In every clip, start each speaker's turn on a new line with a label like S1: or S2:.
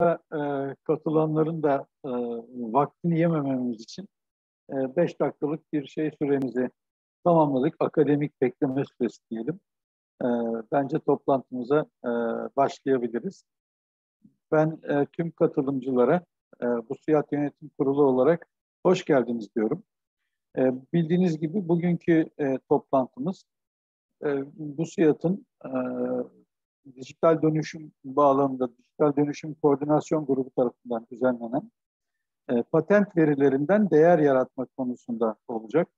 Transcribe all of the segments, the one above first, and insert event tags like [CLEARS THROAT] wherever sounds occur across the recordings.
S1: e, katılanların da e, vaktini yemememiz için 5 e, dakikalık bir şey süremizi tamamladık. Akademik bekleme süresi diyelim. Bence toplantımıza başlayabiliriz. Ben tüm katılımcılara bu Siyat Yönetim Kurulu olarak hoş geldiniz diyorum. Bildiğiniz gibi bugünkü toplantımız bu Siyat'ın e, dijital dönüşüm bağlamında dijital dönüşüm koordinasyon grubu tarafından düzenlenen e, patent verilerinden değer yaratmak konusunda olacak.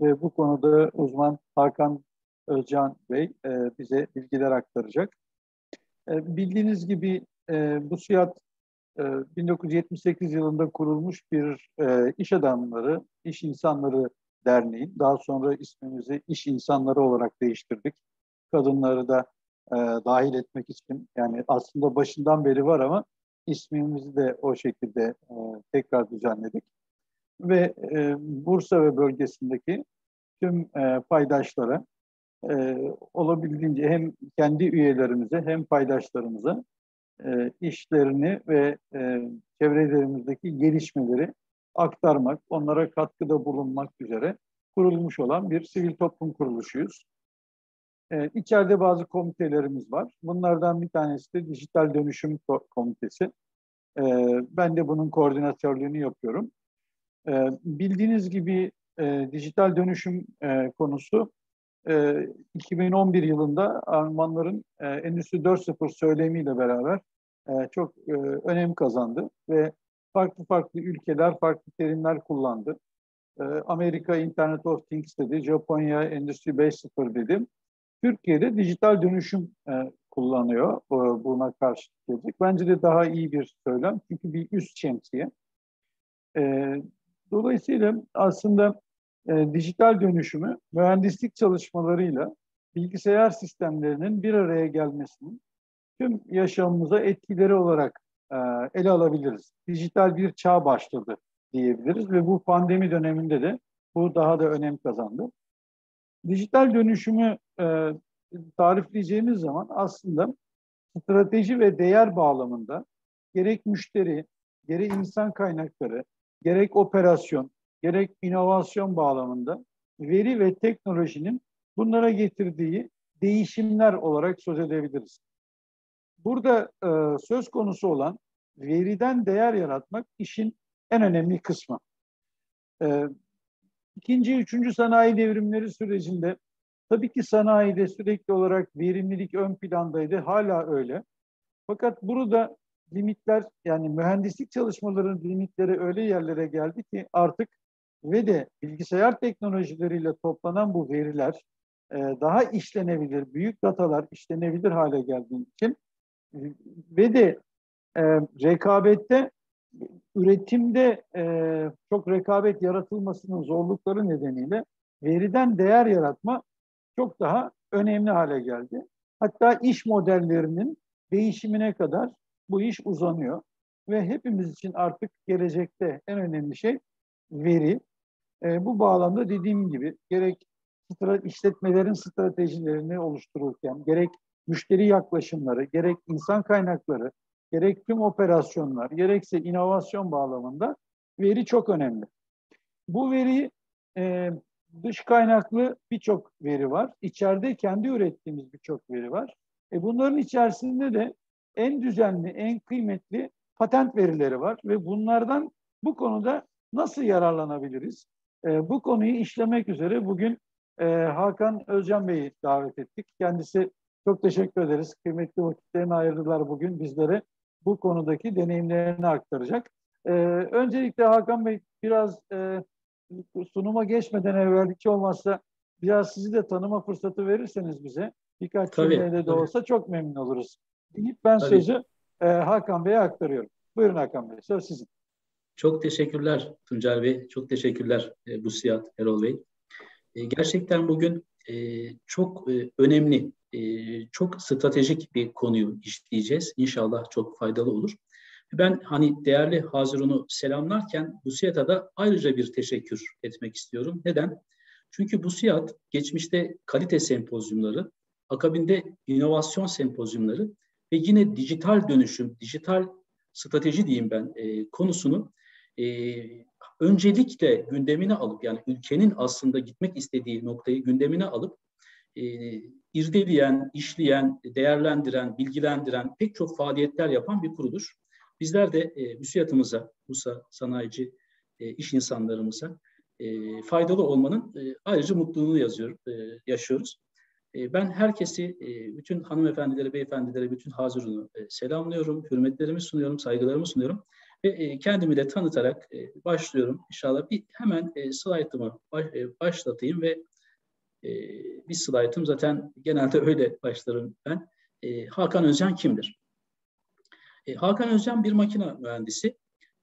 S1: Ve bu konuda uzman Hakan Özcan Bey e, bize bilgiler aktaracak. E, bildiğiniz gibi e, bu SİAD e, 1978 yılında kurulmuş bir e, iş adamları, iş insanları derneği. Daha sonra ismimizi iş insanları olarak değiştirdik. Kadınları da e, dahil etmek için yani aslında başından beri var ama ismimizi de o şekilde e, tekrar düzenledik. Ve e, Bursa ve bölgesindeki tüm e, paydaşlara e, olabildiğince hem kendi üyelerimize hem paydaşlarımıza e, işlerini ve e, çevrelerimizdeki gelişmeleri aktarmak, onlara katkıda bulunmak üzere kurulmuş olan bir sivil toplum kuruluşuyuz. Ee, içeride bazı komitelerimiz var. Bunlardan bir tanesi de Dijital Dönüşüm Komitesi. Ee, ben de bunun koordinatörlüğünü yapıyorum. Ee, bildiğiniz gibi e, dijital dönüşüm e, konusu e, 2011 yılında Almanların e, Endüstri 4.0 söylemiyle beraber e, çok e, önem kazandı ve farklı farklı ülkeler farklı terimler kullandı. E, Amerika Internet of Things dedi, Japonya Endüstri 5.0 dedi. Türkiye'de dijital dönüşüm e, kullanıyor e, buna karşı gelecek. Bence de daha iyi bir söylem çünkü bir üst şemsiye. E, dolayısıyla aslında e, dijital dönüşümü mühendislik çalışmalarıyla bilgisayar sistemlerinin bir araya gelmesinin tüm yaşamımıza etkileri olarak e, ele alabiliriz. Dijital bir çağ başladı diyebiliriz ve bu pandemi döneminde de bu daha da önem kazandı. Dijital dönüşümü e, tarifleyeceğimiz zaman aslında strateji ve değer bağlamında gerek müşteri, gerek insan kaynakları, gerek operasyon, gerek inovasyon bağlamında veri ve teknolojinin bunlara getirdiği değişimler olarak söz edebiliriz. Burada e, söz konusu olan veriden değer yaratmak işin en önemli kısmı. E, İkinci, üçüncü sanayi devrimleri sürecinde tabii ki sanayide sürekli olarak verimlilik ön plandaydı, hala öyle. Fakat burada limitler yani mühendislik çalışmalarının limitleri öyle yerlere geldi ki artık ve de bilgisayar teknolojileriyle toplanan bu veriler e, daha işlenebilir, büyük datalar işlenebilir hale geldiği için ve de e, rekabette üretimde e, çok rekabet yaratılmasının zorlukları nedeniyle veriden değer yaratma çok daha önemli hale geldi. Hatta iş modellerinin değişimine kadar bu iş uzanıyor ve hepimiz için artık gelecekte en önemli şey veri. E, bu bağlamda dediğim gibi gerek işletmelerin stratejilerini oluştururken, gerek müşteri yaklaşımları, gerek insan kaynakları, gerek tüm operasyonlar, gerekse inovasyon bağlamında veri çok önemli. Bu veri e, dış kaynaklı birçok veri var. İçeride kendi ürettiğimiz birçok veri var. E bunların içerisinde de en düzenli, en kıymetli patent verileri var ve bunlardan bu konuda nasıl yararlanabiliriz? E, bu konuyu işlemek üzere bugün e, Hakan Özcan Bey'i davet ettik. Kendisi çok teşekkür ederiz. Kıymetli vakitlerini ayırdılar bugün bizlere bu konudaki deneyimlerini aktaracak. Ee, öncelikle Hakan Bey biraz e, sunuma geçmeden evvel hiç olmazsa biraz sizi de tanıma fırsatı verirseniz bize birkaç cümleyle de olsa çok memnun oluruz. Deyip ben tabii. sözü e, Hakan Bey'e aktarıyorum. Buyurun Hakan Bey, söz sizin.
S2: Çok teşekkürler Tuncer Bey, çok teşekkürler e, Busiyat Erol Bey. E, gerçekten bugün e, çok e, önemli e, çok stratejik bir konuyu işleyeceğiz. İnşallah çok faydalı olur. Ben hani değerli Hazirun'u selamlarken bu da ayrıca bir teşekkür etmek istiyorum. Neden? Çünkü bu siyat geçmişte kalite sempozyumları, akabinde inovasyon sempozyumları ve yine dijital dönüşüm, dijital strateji diyeyim ben e, konusunu e, öncelikle gündemine alıp yani ülkenin aslında gitmek istediği noktayı gündemine alıp e, irdeleyen, işleyen, değerlendiren, bilgilendiren pek çok faaliyetler yapan bir kuruluş. Bizler de e, müsiyatımıza, Musa sanayici e, iş insanlarımıza e, faydalı olmanın e, ayrıca mutluluğunu yazıyor, e, yaşıyoruz. E, ben herkesi, e, bütün hanımefendilere, beyefendilere, bütün hazırını e, selamlıyorum, hürmetlerimi sunuyorum, saygılarımı sunuyorum. Ve e, kendimi de tanıtarak e, başlıyorum. İnşallah bir hemen e, slaytımı baş, e, başlatayım ve e, bir slaytım zaten genelde öyle başlarım ben. E, Hakan Özcan kimdir? E, Hakan Özcan bir makine mühendisi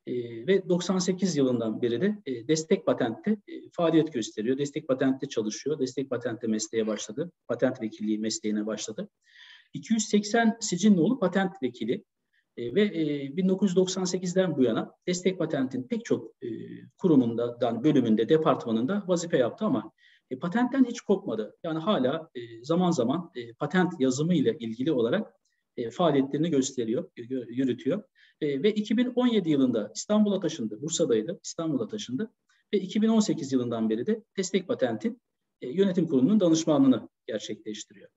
S2: e, ve 98 yılından beri de e, destek patentte faaliyet gösteriyor. Destek patentte çalışıyor. Destek patentte mesleğe başladı. Patent vekilliği mesleğine başladı. 280 sicil patent vekili ve e, 1998'den bu yana destek patentin pek çok e, kurumundan, bölümünde, departmanında vazife yaptı ama patentten hiç kopmadı. Yani hala zaman zaman patent yazımı ile ilgili olarak e, faaliyetlerini gösteriyor, yürütüyor. E, ve 2017 yılında İstanbul'a taşındı, Bursa'daydı, İstanbul'a taşındı. Ve 2018 yılından beri de Destek Patent'in e, yönetim kurulunun danışmanlığını gerçekleştiriyor.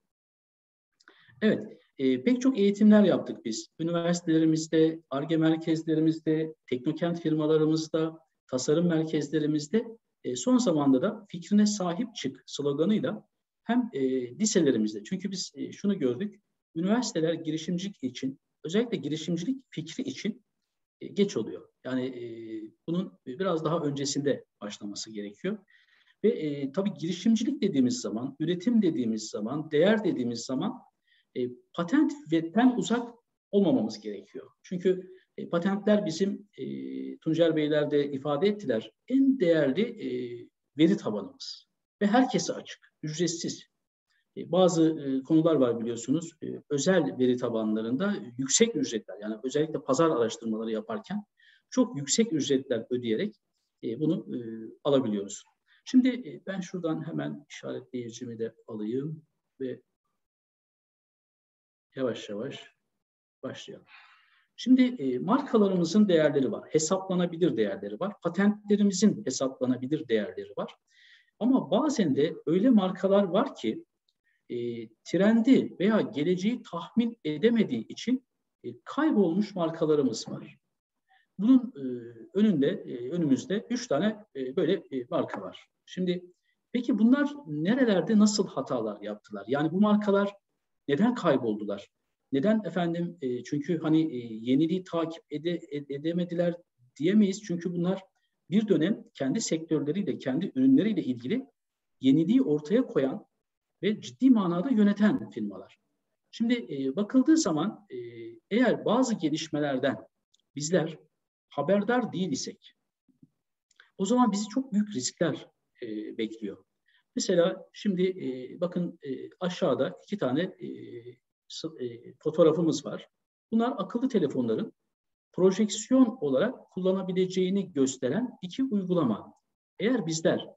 S2: Evet, e, pek çok eğitimler yaptık biz. Üniversitelerimizde, ARGE merkezlerimizde, teknokent firmalarımızda, tasarım merkezlerimizde e, son zamanda da fikrine sahip çık sloganıyla hem e, liselerimizde, çünkü biz e, şunu gördük, üniversiteler girişimcilik için, özellikle girişimcilik fikri için e, geç oluyor. Yani e, bunun biraz daha öncesinde başlaması gerekiyor. Ve e, tabii girişimcilik dediğimiz zaman, üretim dediğimiz zaman, değer dediğimiz zaman e, patent vetten uzak olmamamız gerekiyor. Çünkü e, patentler bizim e, Tuncer Beyler de ifade ettiler en değerli e, veri tabanımız ve herkese açık, ücretsiz. E, bazı e, konular var biliyorsunuz. E, özel veri tabanlarında yüksek ücretler yani özellikle pazar araştırmaları yaparken çok yüksek ücretler ödeyerek bunu alabiliyoruz. Şimdi ben şuradan hemen işaretleyicimi de alayım ve yavaş yavaş başlayalım. Şimdi markalarımızın değerleri var, hesaplanabilir değerleri var, patentlerimizin hesaplanabilir değerleri var. Ama bazen de öyle markalar var ki e, trendi veya geleceği tahmin edemediği için e, kaybolmuş markalarımız var. Bunun e, önünde, e, önümüzde üç tane e, böyle e, marka var. Şimdi peki bunlar nerelerde nasıl hatalar yaptılar? Yani bu markalar neden kayboldular? Neden efendim? E, çünkü hani e, yeniliği takip ede, edemediler diyemeyiz. Çünkü bunlar bir dönem kendi sektörleriyle, kendi ürünleriyle ilgili yeniliği ortaya koyan ve ciddi manada yöneten firmalar. Şimdi e, bakıldığı zaman e, eğer bazı gelişmelerden bizler haberdar değil isek o zaman bizi çok büyük riskler e, bekliyor. Mesela şimdi e, bakın e, aşağıda iki tane e, e, fotoğrafımız var. Bunlar akıllı telefonların projeksiyon olarak kullanabileceğini gösteren iki uygulama. Eğer bizler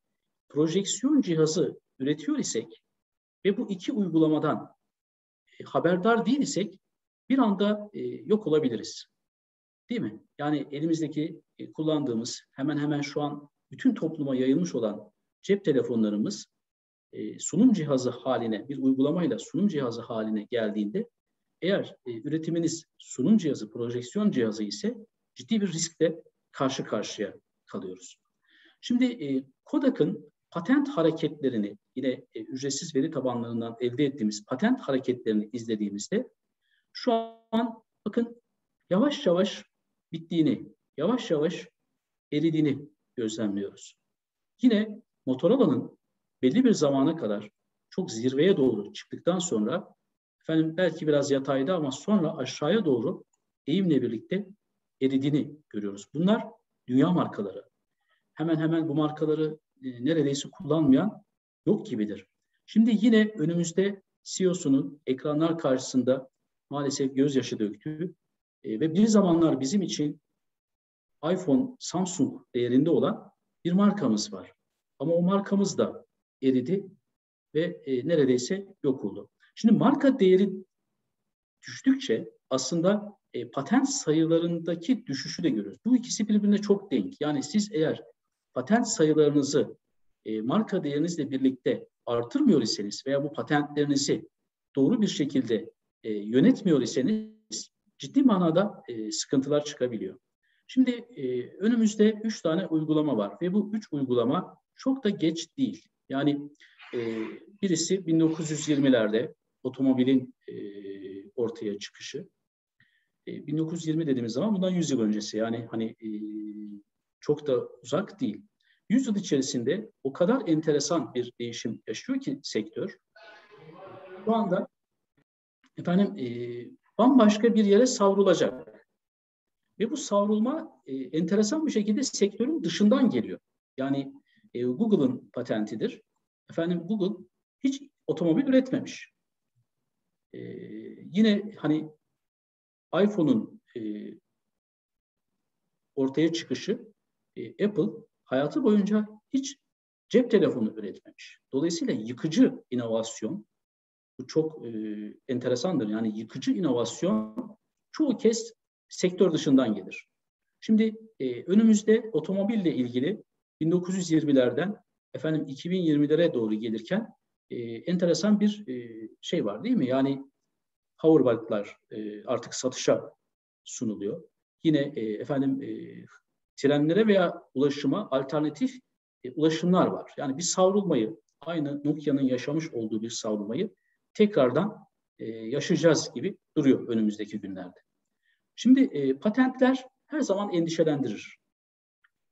S2: projeksiyon cihazı üretiyor isek ve bu iki uygulamadan e, haberdar değil isek bir anda e, yok olabiliriz. Değil mi? Yani elimizdeki e, kullandığımız hemen hemen şu an bütün topluma yayılmış olan cep telefonlarımız sunum cihazı haline bir uygulamayla sunum cihazı haline geldiğinde eğer üretiminiz sunum cihazı, projeksiyon cihazı ise ciddi bir riskle karşı karşıya kalıyoruz. Şimdi Kodak'ın patent hareketlerini yine e, ücretsiz veri tabanlarından elde ettiğimiz patent hareketlerini izlediğimizde şu an bakın yavaş yavaş bittiğini, yavaş yavaş eridiğini gözlemliyoruz. Yine Motorola'nın belli bir zamana kadar çok zirveye doğru çıktıktan sonra efendim belki biraz yatayda ama sonra aşağıya doğru eğimle birlikte eridiğini görüyoruz. Bunlar dünya markaları. Hemen hemen bu markaları e, neredeyse kullanmayan yok gibidir. Şimdi yine önümüzde CEO'sunun ekranlar karşısında maalesef gözyaşı döktüğü e, ve bir zamanlar bizim için iPhone, Samsung değerinde olan bir markamız var. Ama o markamız da eridi ve e, neredeyse yok oldu. Şimdi marka değeri düştükçe aslında e, patent sayılarındaki düşüşü de görüyoruz. Bu ikisi birbirine çok denk. Yani siz eğer patent sayılarınızı e, marka değerinizle birlikte artırmıyor iseniz veya bu patentlerinizi doğru bir şekilde e, yönetmiyor iseniz ciddi manada e, sıkıntılar çıkabiliyor. Şimdi e, önümüzde üç tane uygulama var ve bu üç uygulama çok da geç değil. Yani e, birisi 1920'lerde otomobilin e, ortaya çıkışı. E, 1920 dediğimiz zaman bundan 100 yıl öncesi yani hani e, çok da uzak değil. 100 yıl içerisinde o kadar enteresan bir değişim yaşıyor ki sektör. Şu anda efendim e, bambaşka bir yere savrulacak. Ve bu savrulma e, enteresan bir şekilde sektörün dışından geliyor. Yani e, Google'ın patentidir. Efendim Google hiç otomobil üretmemiş. E, yine hani iPhone'un e, ortaya çıkışı e, Apple hayatı boyunca hiç cep telefonu üretmemiş. Dolayısıyla yıkıcı inovasyon bu çok e, enteresandır. Yani yıkıcı inovasyon çoğu kez sektör dışından gelir. Şimdi e, önümüzde otomobille ilgili 1920'lerden efendim 2020'lere doğru gelirken e, enteresan bir e, şey var değil mi? Yani hoverboardlar e, artık satışa sunuluyor. Yine e, efendim e, trenlere veya ulaşıma alternatif e, ulaşımlar var. Yani bir savrulmayı, aynı Nokia'nın yaşamış olduğu bir savrulmayı tekrardan e, yaşayacağız gibi duruyor önümüzdeki günlerde. Şimdi e, patentler her zaman endişelendirir.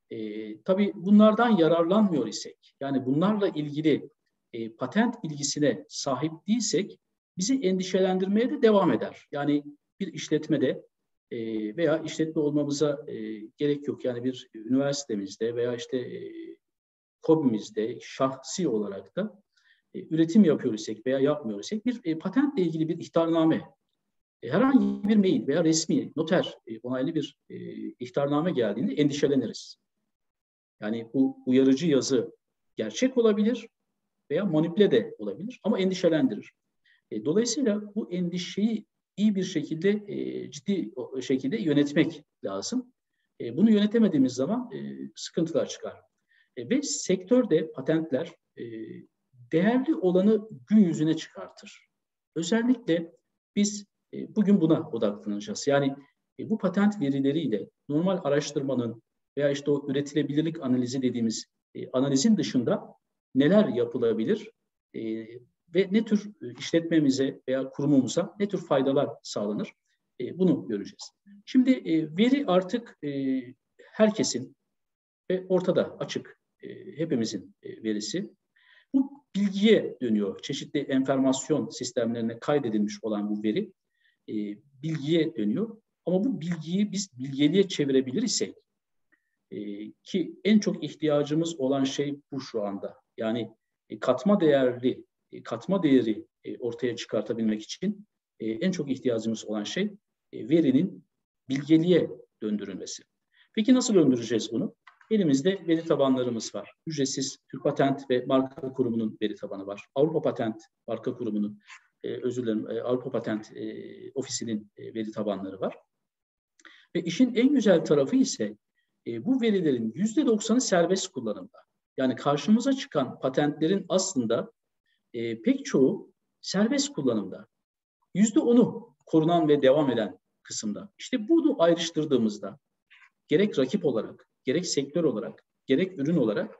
S2: E, tabii bunlardan yararlanmıyor isek, yani bunlarla ilgili e, patent bilgisine sahip değilsek bizi endişelendirmeye de devam eder. Yani bir işletmede e, veya işletme olmamıza e, gerek yok. Yani bir üniversitemizde veya işte e, KOBİ'mizde şahsi olarak da e, üretim yapıyor isek veya yapmıyor isek bir e, patentle ilgili bir ihtarname, herhangi bir mail veya resmi noter e, onaylı bir ihtarname geldiğinde endişeleniriz. Yani bu uyarıcı yazı gerçek olabilir veya manipüle de olabilir ama endişelendirir. Dolayısıyla bu endişeyi iyi bir şekilde, e, ciddi şekilde yönetmek lazım. E, bunu yönetemediğimiz zaman e, sıkıntılar çıkar. E, ve sektörde patentler e, değerli olanı gün yüzüne çıkartır. Özellikle biz e, bugün buna odaklanacağız. Yani e, bu patent verileriyle normal araştırmanın veya işte o üretilebilirlik analizi dediğimiz e, analizin dışında neler yapılabilir e, ve ne tür e, işletmemize veya kurumumuza ne tür faydalar sağlanır e, bunu göreceğiz. Şimdi e, veri artık herkesin ve ortada açık hepimizin verisi. Bu bilgiye dönüyor. Çeşitli enformasyon sistemlerine kaydedilmiş olan bu veri bilgiye dönüyor. Ama bu bilgiyi biz bilgeliğe çevirebilir isek ki en çok ihtiyacımız olan şey bu şu anda. Yani katma değerli, katma değeri e, ortaya çıkartabilmek için e, en çok ihtiyacımız olan şey e, verinin bilgeliğe döndürülmesi. Peki nasıl döndüreceğiz bunu? Elimizde veri tabanlarımız var. Ücretsiz Türk Patent ve Marka Kurumu'nun veri tabanı var. Avrupa Patent Marka Kurumu'nun, e, özür dilerim, e, Avrupa Patent e, Ofisi'nin e, veri tabanları var. Ve işin en güzel tarafı ise e, bu verilerin yüzde doksanı serbest kullanımda. Yani karşımıza çıkan patentlerin aslında e, pek çoğu serbest kullanımda. Yüzde onu korunan ve devam eden kısımda. İşte bunu ayrıştırdığımızda gerek rakip olarak, gerek sektör olarak, gerek ürün olarak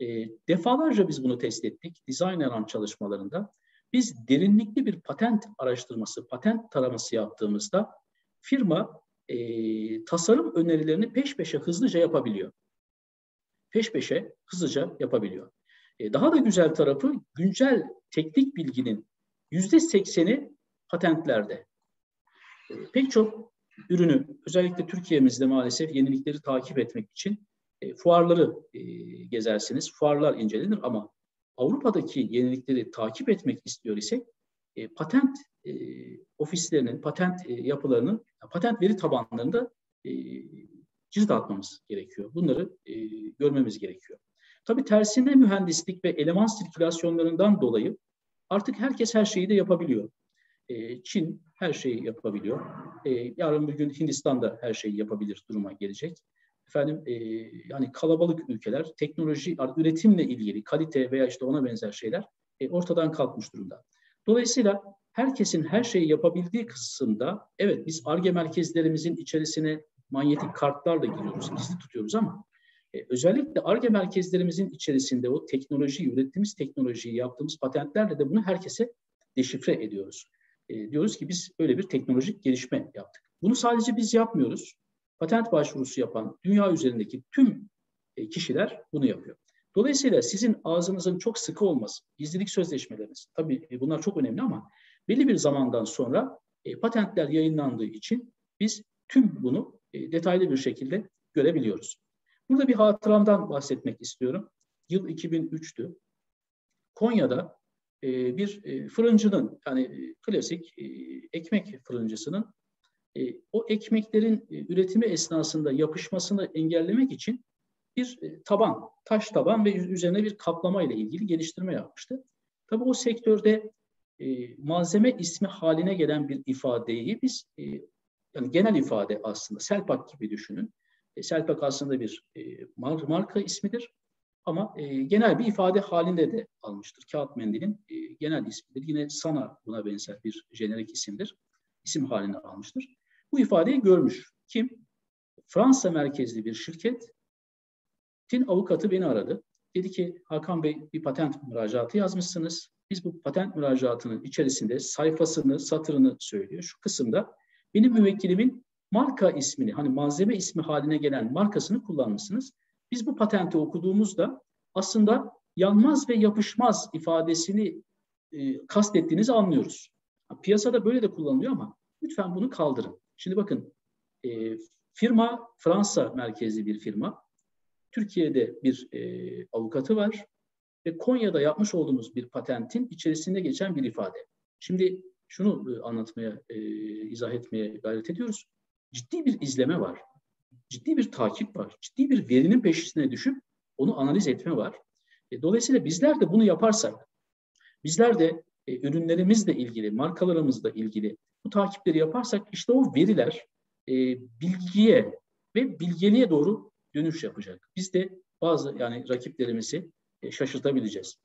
S2: e, defalarca biz bunu test ettik. Design alan çalışmalarında biz derinlikli bir patent araştırması, patent taraması yaptığımızda firma e, tasarım önerilerini peş peşe hızlıca yapabiliyor. Peş peşe hızlıca yapabiliyor. E, daha da güzel tarafı güncel teknik bilginin yüzde sekseni patentlerde. E, pek çok ürünü özellikle Türkiye'mizde maalesef yenilikleri takip etmek için e, fuarları gezersiniz, fuarlar incelenir ama Avrupa'daki yenilikleri takip etmek istiyor isek patent ofislerinin, patent e, yapılarının, patent veri tabanlarında e, cirit atmamız gerekiyor. Bunları görmemiz gerekiyor. Tabii tersine mühendislik ve eleman sirkülasyonlarından dolayı artık herkes her şeyi de yapabiliyor. E, Çin her şeyi yapabiliyor. E, yarın bir gün Hindistan da her şeyi yapabilir duruma gelecek. Efendim e, yani kalabalık ülkeler teknoloji, üretimle ilgili kalite veya işte ona benzer şeyler e, ortadan kalkmış durumda. Dolayısıyla herkesin her şeyi yapabildiği kısımda evet biz ARGE merkezlerimizin içerisine manyetik kartlarla giriyoruz, gizli tutuyoruz ama e, özellikle ARGE merkezlerimizin içerisinde o teknolojiyi, ürettiğimiz teknolojiyi, yaptığımız patentlerle de bunu herkese deşifre ediyoruz. E, diyoruz ki biz öyle bir teknolojik gelişme yaptık. Bunu sadece biz yapmıyoruz. Patent başvurusu yapan dünya üzerindeki tüm e, kişiler bunu yapıyor. Dolayısıyla sizin ağzınızın çok sıkı olması, gizlilik sözleşmeleriniz, tabii e, bunlar çok önemli ama belli bir zamandan sonra e, patentler yayınlandığı için biz tüm bunu e, detaylı bir şekilde görebiliyoruz. Burada bir hatıramdan bahsetmek istiyorum. Yıl 2003'tü. Konya'da e, bir e, fırıncının yani e, klasik e, ekmek fırıncısının e, o ekmeklerin e, üretimi esnasında yapışmasını engellemek için bir e, taban, taş taban ve üzerine bir kaplama ile ilgili geliştirme yapmıştı. Tabii o sektörde e, malzeme ismi haline gelen bir ifadeyi biz e, yani genel ifade aslında Selpak gibi düşünün. E, Selpak aslında bir e, marka ismidir ama e, genel bir ifade halinde de almıştır. Kağıt mendilin e, genel ismidir. Yine Sana buna benzer bir jenerik isimdir. İsim halinde almıştır. Bu ifadeyi görmüş. Kim? Fransa merkezli bir şirket Tin avukatı beni aradı. Dedi ki Hakan Bey bir patent müracaatı yazmışsınız. Biz bu patent müracaatının içerisinde sayfasını, satırını söylüyor. Şu kısımda benim müvekkilimin marka ismini, hani malzeme ismi haline gelen markasını kullanmışsınız. Biz bu patenti okuduğumuzda aslında yanmaz ve yapışmaz ifadesini e, kastettiğinizi anlıyoruz. Piyasada böyle de kullanılıyor ama lütfen bunu kaldırın. Şimdi bakın e, firma Fransa merkezli bir firma. Türkiye'de bir e, avukatı var ve Konya'da yapmış olduğumuz bir patentin içerisinde geçen bir ifade. Şimdi şunu e, anlatmaya, e, izah etmeye gayret ediyoruz. Ciddi bir izleme var. Ciddi bir takip var. Ciddi bir verinin peşine düşüp onu analiz etme var. E, dolayısıyla bizler de bunu yaparsak, bizler de e, ürünlerimizle ilgili, markalarımızla ilgili bu takipleri yaparsak işte o veriler e, bilgiye ve bilgeliğe doğru dönüş yapacak. Biz de bazı yani rakiplerimizi e, şaşırtabileceğiz.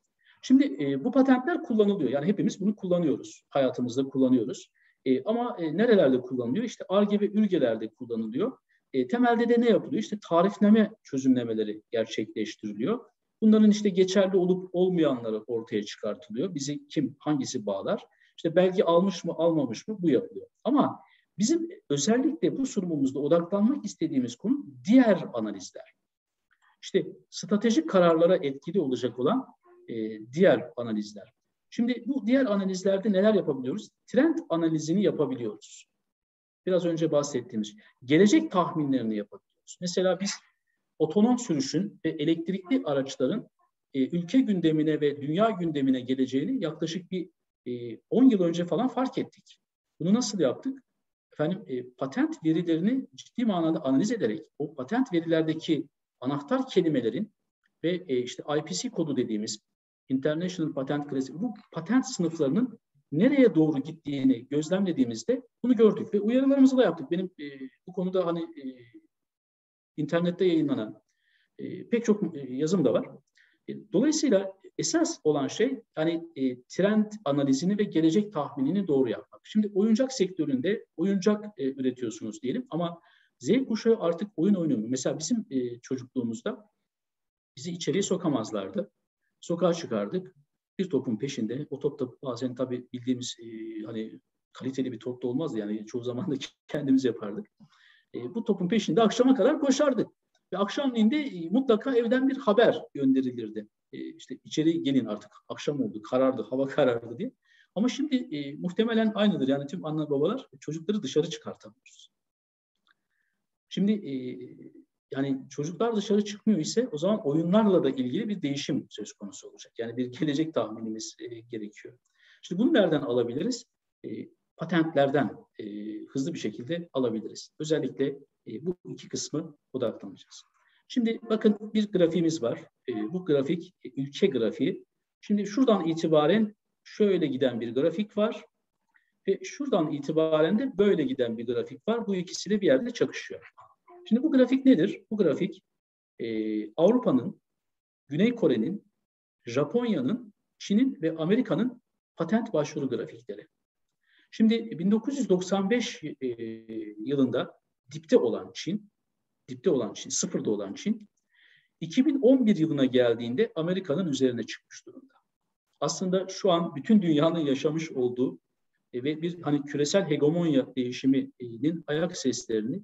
S2: Şimdi e, bu patentler kullanılıyor. Yani hepimiz bunu kullanıyoruz. Hayatımızda kullanıyoruz. E, ama e, nerelerde kullanılıyor? İşte ARGE ve ÜRGE'lerde kullanılıyor. E, temelde de ne yapılıyor? İşte tarifleme çözümlemeleri gerçekleştiriliyor. Bunların işte geçerli olup olmayanları ortaya çıkartılıyor. Bizi kim, hangisi bağlar? İşte belge almış mı, almamış mı bu yapılıyor. Ama bizim özellikle bu sunumumuzda odaklanmak istediğimiz konu diğer analizler. İşte stratejik kararlara etkili olacak olan e, diğer analizler. Şimdi bu diğer analizlerde neler yapabiliyoruz? Trend analizini yapabiliyoruz. Biraz önce bahsettiğimiz gelecek tahminlerini yapabiliyoruz. Mesela biz otonom sürüşün ve elektrikli araçların e, ülke gündemine ve dünya gündemine geleceğini yaklaşık bir e, 10 yıl önce falan fark ettik. Bunu nasıl yaptık? Efendim e, patent verilerini ciddi manada analiz ederek o patent verilerdeki anahtar kelimelerin ve e, işte IPC kodu dediğimiz International Patent Classification bu patent sınıflarının nereye doğru gittiğini gözlemlediğimizde bunu gördük ve uyarılarımızı da yaptık. Benim e, bu konuda hani e, internette yayınlanan e, pek çok e, yazım da var. E, dolayısıyla esas olan şey hani e, trend analizini ve gelecek tahminini doğru yapmak. Şimdi oyuncak sektöründe oyuncak e, üretiyorsunuz diyelim ama Z kuşağı artık oyun oynuyor. Mesela bizim e, çocukluğumuzda bizi içeriye sokamazlardı. Sokağa çıkardık. Bir topun peşinde. O top da bazen tabii bildiğimiz e, hani kaliteli bir top da olmazdı. Yani çoğu zaman da [LAUGHS] kendimiz yapardık. E, bu topun peşinde akşama kadar koşardık. Ve akşamleyin e, mutlaka evden bir haber gönderilirdi. E, işte içeri gelin artık akşam oldu, karardı, hava [LAUGHS] karardı diye. Ama şimdi e, muhtemelen aynıdır. Yani tüm anne babalar çocukları dışarı çıkartamıyoruz. Şimdi e, yani çocuklar dışarı çıkmıyor ise o zaman oyunlarla da ilgili bir değişim söz konusu olacak. Yani bir gelecek tahminimiz e, gerekiyor. Şimdi bunu nereden alabiliriz? E, patentlerden e, hızlı bir şekilde alabiliriz. Özellikle e, bu iki kısmı odaklanacağız. Şimdi bakın bir grafiğimiz var. E, bu grafik e, ülke grafiği. Şimdi şuradan itibaren şöyle giden bir grafik var. Ve şuradan itibaren de böyle giden bir grafik var. Bu ikisi de bir yerde çakışıyor. Şimdi bu grafik nedir? Bu grafik e, Avrupa'nın, Güney Kore'nin, Japonya'nın, Çin'in ve Amerika'nın patent başvuru grafikleri. Şimdi 1995 e, yılında dipte olan Çin, dipte olan Çin, sıfırda olan Çin, 2011 yılına geldiğinde Amerika'nın üzerine çıkmış durumda. Aslında şu an bütün dünyanın yaşamış olduğu e, ve bir hani küresel hegemonya değişiminin ayak seslerini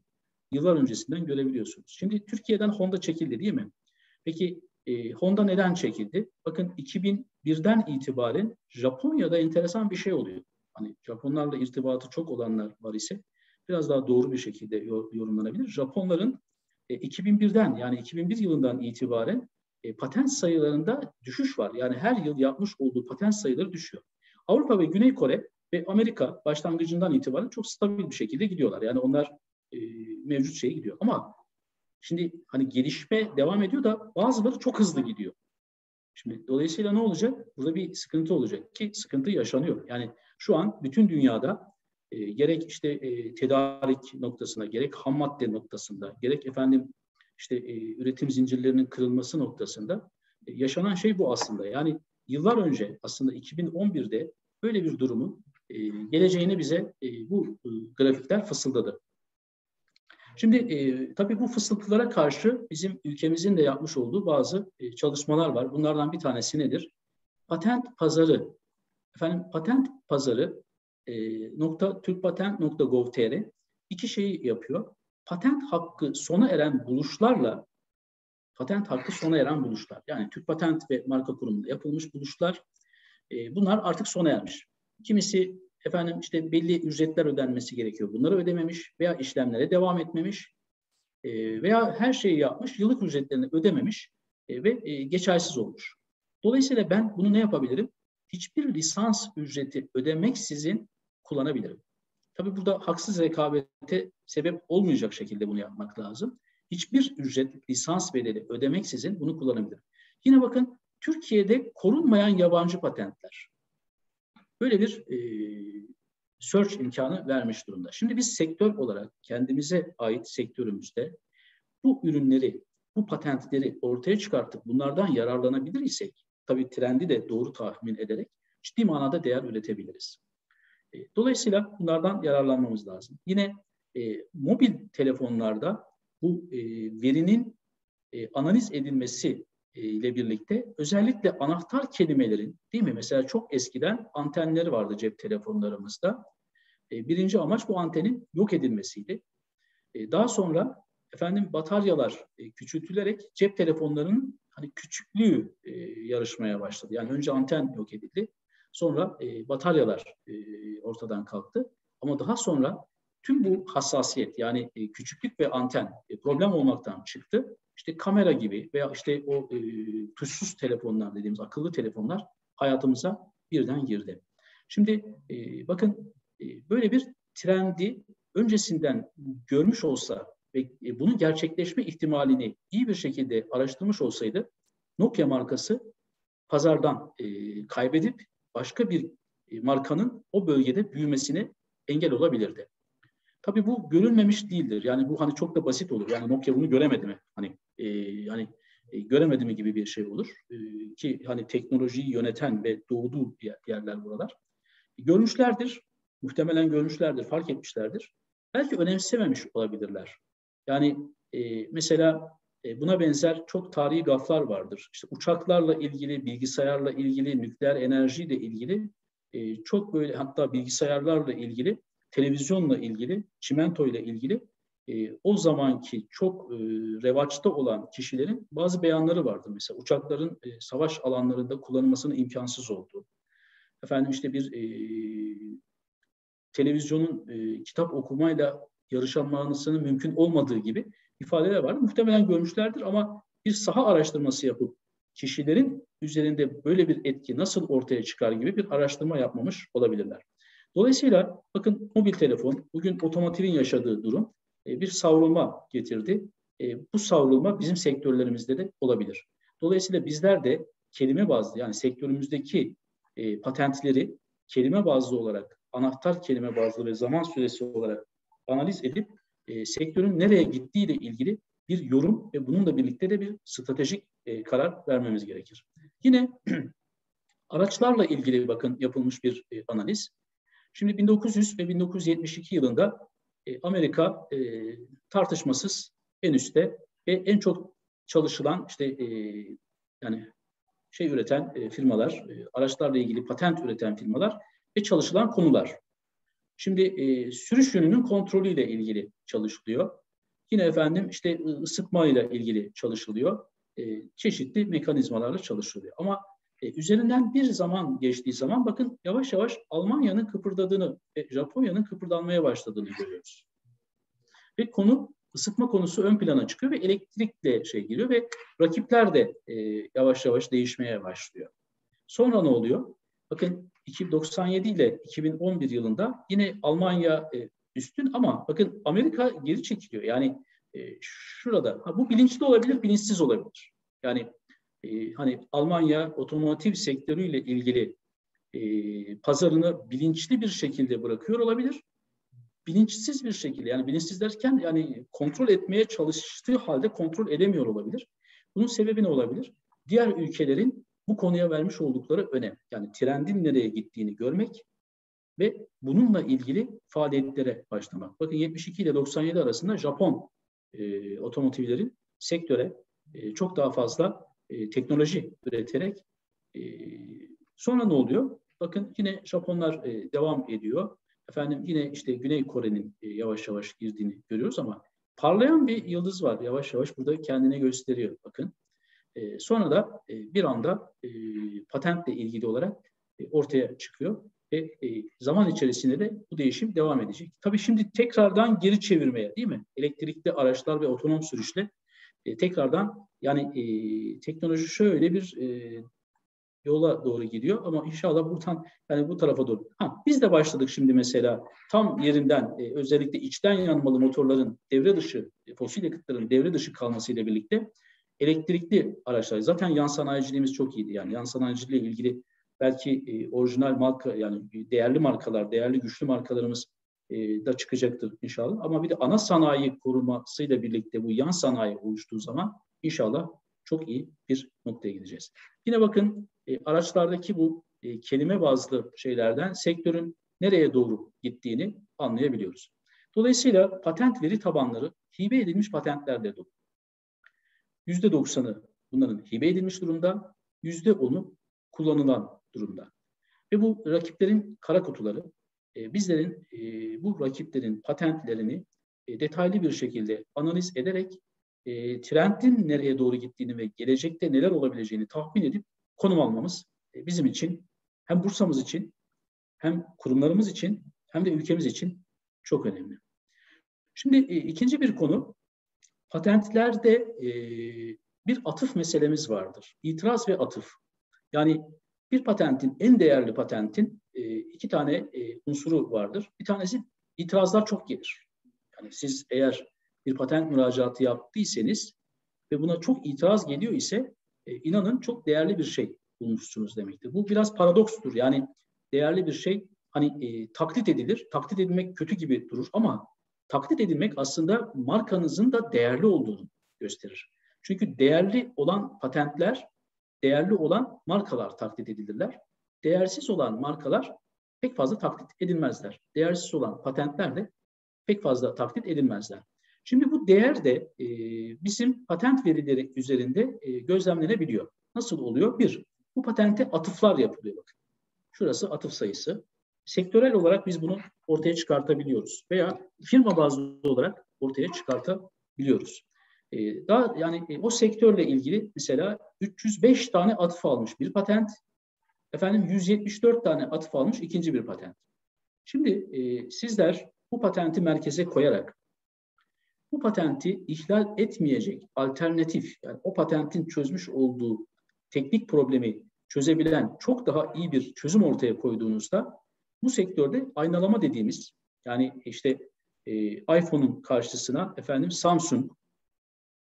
S2: yıllar öncesinden görebiliyorsunuz. Şimdi Türkiye'den Honda çekildi değil mi? Peki e, Honda neden çekildi? Bakın 2001'den itibaren Japonya'da enteresan bir şey oluyor. Hani Japonlarla irtibatı çok olanlar var ise biraz daha doğru bir şekilde yorumlanabilir. Japonların e, 2001'den yani 2001 yılından itibaren e, patent sayılarında düşüş var. Yani her yıl yapmış olduğu patent sayıları düşüyor. Avrupa ve Güney Kore ve Amerika başlangıcından itibaren çok stabil bir şekilde gidiyorlar. Yani onlar e, mevcut şeye gidiyor. Ama şimdi hani gelişme devam ediyor da bazıları çok hızlı gidiyor. Şimdi dolayısıyla ne olacak? Burada bir sıkıntı olacak ki sıkıntı yaşanıyor. Yani şu an bütün dünyada e, gerek işte e, tedarik noktasında, gerek ham madde noktasında, gerek efendim işte e, üretim zincirlerinin kırılması noktasında e, yaşanan şey bu aslında. Yani yıllar önce aslında 2011'de böyle bir durumun e, geleceğini bize e, bu e, grafikler fısıldadı. Şimdi e, tabii bu fısıltılara karşı bizim ülkemizin de yapmış olduğu bazı e, çalışmalar var. Bunlardan bir tanesi nedir? Patent pazarı. Efendim patent pazarı e, nokta türkpatent.gov.tr iki şeyi yapıyor. Patent hakkı sona eren buluşlarla patent hakkı sona eren buluşlar. Yani Türk Patent ve Marka Kurumu'nda yapılmış buluşlar e, bunlar artık sona ermiş. Kimisi efendim işte belli ücretler ödenmesi gerekiyor. Bunları ödememiş veya işlemlere devam etmemiş e, veya her şeyi yapmış, yıllık ücretlerini ödememiş e, ve e, geçersiz olmuş. Dolayısıyla ben bunu ne yapabilirim? Hiçbir lisans ücreti ödemeksizin kullanabilirim. Tabii burada haksız rekabete sebep olmayacak şekilde bunu yapmak lazım. Hiçbir ücret, lisans bedeli ödemeksizin bunu kullanabilirim. Yine bakın Türkiye'de korunmayan yabancı patentler. Böyle bir e, search imkanı vermiş durumda. Şimdi biz sektör olarak kendimize ait sektörümüzde bu ürünleri, bu patentleri ortaya çıkartıp bunlardan yararlanabilir isek, tabii trendi de doğru tahmin ederek ciddi manada değer üretebiliriz. E, dolayısıyla bunlardan yararlanmamız lazım. Yine e, mobil telefonlarda bu e, verinin e, analiz edilmesi ile birlikte özellikle anahtar kelimelerin değil mi? Mesela çok eskiden antenleri vardı cep telefonlarımızda. E, birinci amaç bu antenin yok edilmesiydi. E, daha sonra efendim bataryalar küçültülerek cep telefonlarının hani küçüklüğü yarışmaya başladı. Yani önce anten yok edildi. Sonra bataryalar ortadan kalktı. Ama daha sonra tüm bu hassasiyet yani küçüklük ve anten problem olmaktan çıktı işte kamera gibi veya işte o e, tuşsuz telefonlar dediğimiz akıllı telefonlar hayatımıza birden girdi. Şimdi e, bakın e, böyle bir trendi öncesinden görmüş olsa ve e, bunun gerçekleşme ihtimalini iyi bir şekilde araştırmış olsaydı Nokia markası pazardan e, kaybedip başka bir e, markanın o bölgede büyümesine engel olabilirdi. Tabii bu görülmemiş değildir. Yani bu hani çok da basit olur. Yani Nokia bunu göremedi mi? Hani e, yani e, göremedi mi gibi bir şey olur. E, ki hani teknolojiyi yöneten ve doğduğu yerler buralar. E, görmüşlerdir. Muhtemelen görmüşlerdir, fark etmişlerdir. Belki önemsememiş olabilirler. Yani e, mesela e, buna benzer çok tarihi gaflar vardır. İşte uçaklarla ilgili, bilgisayarla ilgili, nükleer enerjiyle ilgili e, çok böyle hatta bilgisayarlarla ilgili televizyonla ilgili, çimento ile ilgili e, o zamanki çok e, revaçta olan kişilerin bazı beyanları vardı. Mesela uçakların e, savaş alanlarında kullanılmasının imkansız olduğu. Efendim işte bir e, televizyonun e, kitap okumayla yarışanmasının mümkün olmadığı gibi ifadeler vardı. Muhtemelen görmüşlerdir ama bir saha araştırması yapıp kişilerin üzerinde böyle bir etki nasıl ortaya çıkar gibi bir araştırma yapmamış olabilirler. Dolayısıyla bakın mobil telefon bugün otomotivin yaşadığı durum e, bir savrulma getirdi. E, bu savrulma bizim sektörlerimizde de olabilir. Dolayısıyla bizler de kelime bazlı yani sektörümüzdeki e, patentleri kelime bazlı olarak anahtar kelime bazlı ve zaman süresi olarak analiz edip e, sektörün nereye gittiği ile ilgili bir yorum ve bununla birlikte de bir stratejik e, karar vermemiz gerekir. Yine [CLEARS THROAT] araçlarla ilgili bakın yapılmış bir e, analiz. Şimdi 1900 ve 1972 yılında e, Amerika e, tartışmasız en üstte ve en çok çalışılan işte e, yani şey üreten e, firmalar, e, araçlarla ilgili patent üreten firmalar ve çalışılan konular. Şimdi e, sürüş yönünün kontrolüyle ilgili çalışılıyor. Yine efendim işte ısıtma ile ilgili çalışılıyor. E, çeşitli mekanizmalarla çalışılıyor. Ama e, üzerinden bir zaman geçtiği zaman bakın yavaş yavaş Almanya'nın kıpırdadığını ve Japonya'nın kıpırdanmaya başladığını görüyoruz. Ve konu ısıtma konusu ön plana çıkıyor ve elektrikle şey giriyor ve rakipler de e, yavaş yavaş değişmeye başlıyor. Sonra ne oluyor? Bakın 1997 ile 2011 yılında yine Almanya e, üstün ama bakın Amerika geri çekiliyor. Yani e, şurada ha, bu bilinçli olabilir, bilinçsiz olabilir. Yani e, hani Almanya otomotiv sektörüyle ilgili e, pazarını bilinçli bir şekilde bırakıyor olabilir. Bilinçsiz bir şekilde yani bilinçsiz derken yani kontrol etmeye çalıştığı halde kontrol edemiyor olabilir. Bunun sebebi ne olabilir? Diğer ülkelerin bu konuya vermiş oldukları önem. Yani trendin nereye gittiğini görmek ve bununla ilgili faaliyetlere başlamak. Bakın 72 ile 97 arasında Japon e, otomotivlerin sektöre e, çok daha fazla e, teknoloji üreterek e, sonra ne oluyor? Bakın yine Japonlar e, devam ediyor. Efendim yine işte Güney Kore'nin e, yavaş yavaş girdiğini görüyoruz ama parlayan bir yıldız var. Yavaş yavaş burada kendine gösteriyor. Bakın. E, sonra da e, bir anda e, patentle ilgili olarak e, ortaya çıkıyor ve e, zaman içerisinde de bu değişim devam edecek. Tabii şimdi tekrardan geri çevirmeye değil mi? Elektrikli araçlar ve otonom sürüşle e, tekrardan yani e, teknoloji şöyle bir e, yola doğru gidiyor ama inşallah buradan yani bu tarafa doğru. Ha, biz de başladık şimdi mesela tam yerinden e, özellikle içten yanmalı motorların devre dışı, e, fosil yakıtların devre dışı kalmasıyla birlikte elektrikli araçlar. Zaten yan sanayiciliğimiz çok iyiydi. Yani yan sanayiciliğe ilgili belki e, orijinal marka yani değerli markalar, değerli güçlü markalarımız e, da çıkacaktır inşallah. Ama bir de ana sanayi korumasıyla birlikte bu yan sanayi oluştuğu zaman inşallah çok iyi bir noktaya gideceğiz. Yine bakın e, araçlardaki bu e, kelime bazlı şeylerden sektörün nereye doğru gittiğini anlayabiliyoruz. Dolayısıyla patent veri tabanları hibe edilmiş patentlerle dolu. Yüzde doksanı bunların hibe edilmiş durumda, yüzde onu kullanılan durumda. Ve bu rakiplerin kara kutuları e, bizlerin e, bu rakiplerin patentlerini e, detaylı bir şekilde analiz ederek e, trendin nereye doğru gittiğini ve gelecekte neler olabileceğini tahmin edip konum almamız bizim için hem Bursa'mız için hem kurumlarımız için hem de ülkemiz için çok önemli. Şimdi ikinci bir konu patentlerde bir atıf meselemiz vardır. İtiraz ve atıf. Yani bir patentin en değerli patentin e, iki tane e, unsuru vardır. Bir tanesi itirazlar çok gelir. Yani siz eğer bir patent müracaatı yaptıysanız ve buna çok itiraz geliyor ise e, inanın çok değerli bir şey bulmuşsunuz demektir. Bu biraz paradokstur. Yani değerli bir şey hani e, taklit edilir. Taklit edilmek kötü gibi durur ama taklit edilmek aslında markanızın da değerli olduğunu gösterir. Çünkü değerli olan patentler, değerli olan markalar taklit edilirler. Değersiz olan markalar pek fazla taklit edilmezler. Değersiz olan patentler de pek fazla taklit edilmezler. Şimdi bu değer de e, bizim patent verileri üzerinde e, gözlemlenebiliyor. Nasıl oluyor? Bir, bu patente atıflar yapılıyor. Bakın. Şurası atıf sayısı. Sektörel olarak biz bunu ortaya çıkartabiliyoruz veya firma bazlı olarak ortaya çıkartabiliyoruz. Ee, daha yani e, o sektörle ilgili mesela 305 tane atıf almış bir patent, efendim 174 tane atıf almış ikinci bir patent. Şimdi e, sizler bu patenti merkeze koyarak bu patenti ihlal etmeyecek alternatif, yani o patentin çözmüş olduğu teknik problemi çözebilen çok daha iyi bir çözüm ortaya koyduğunuzda bu sektörde aynalama dediğimiz yani işte e, iPhone'un karşısına efendim Samsung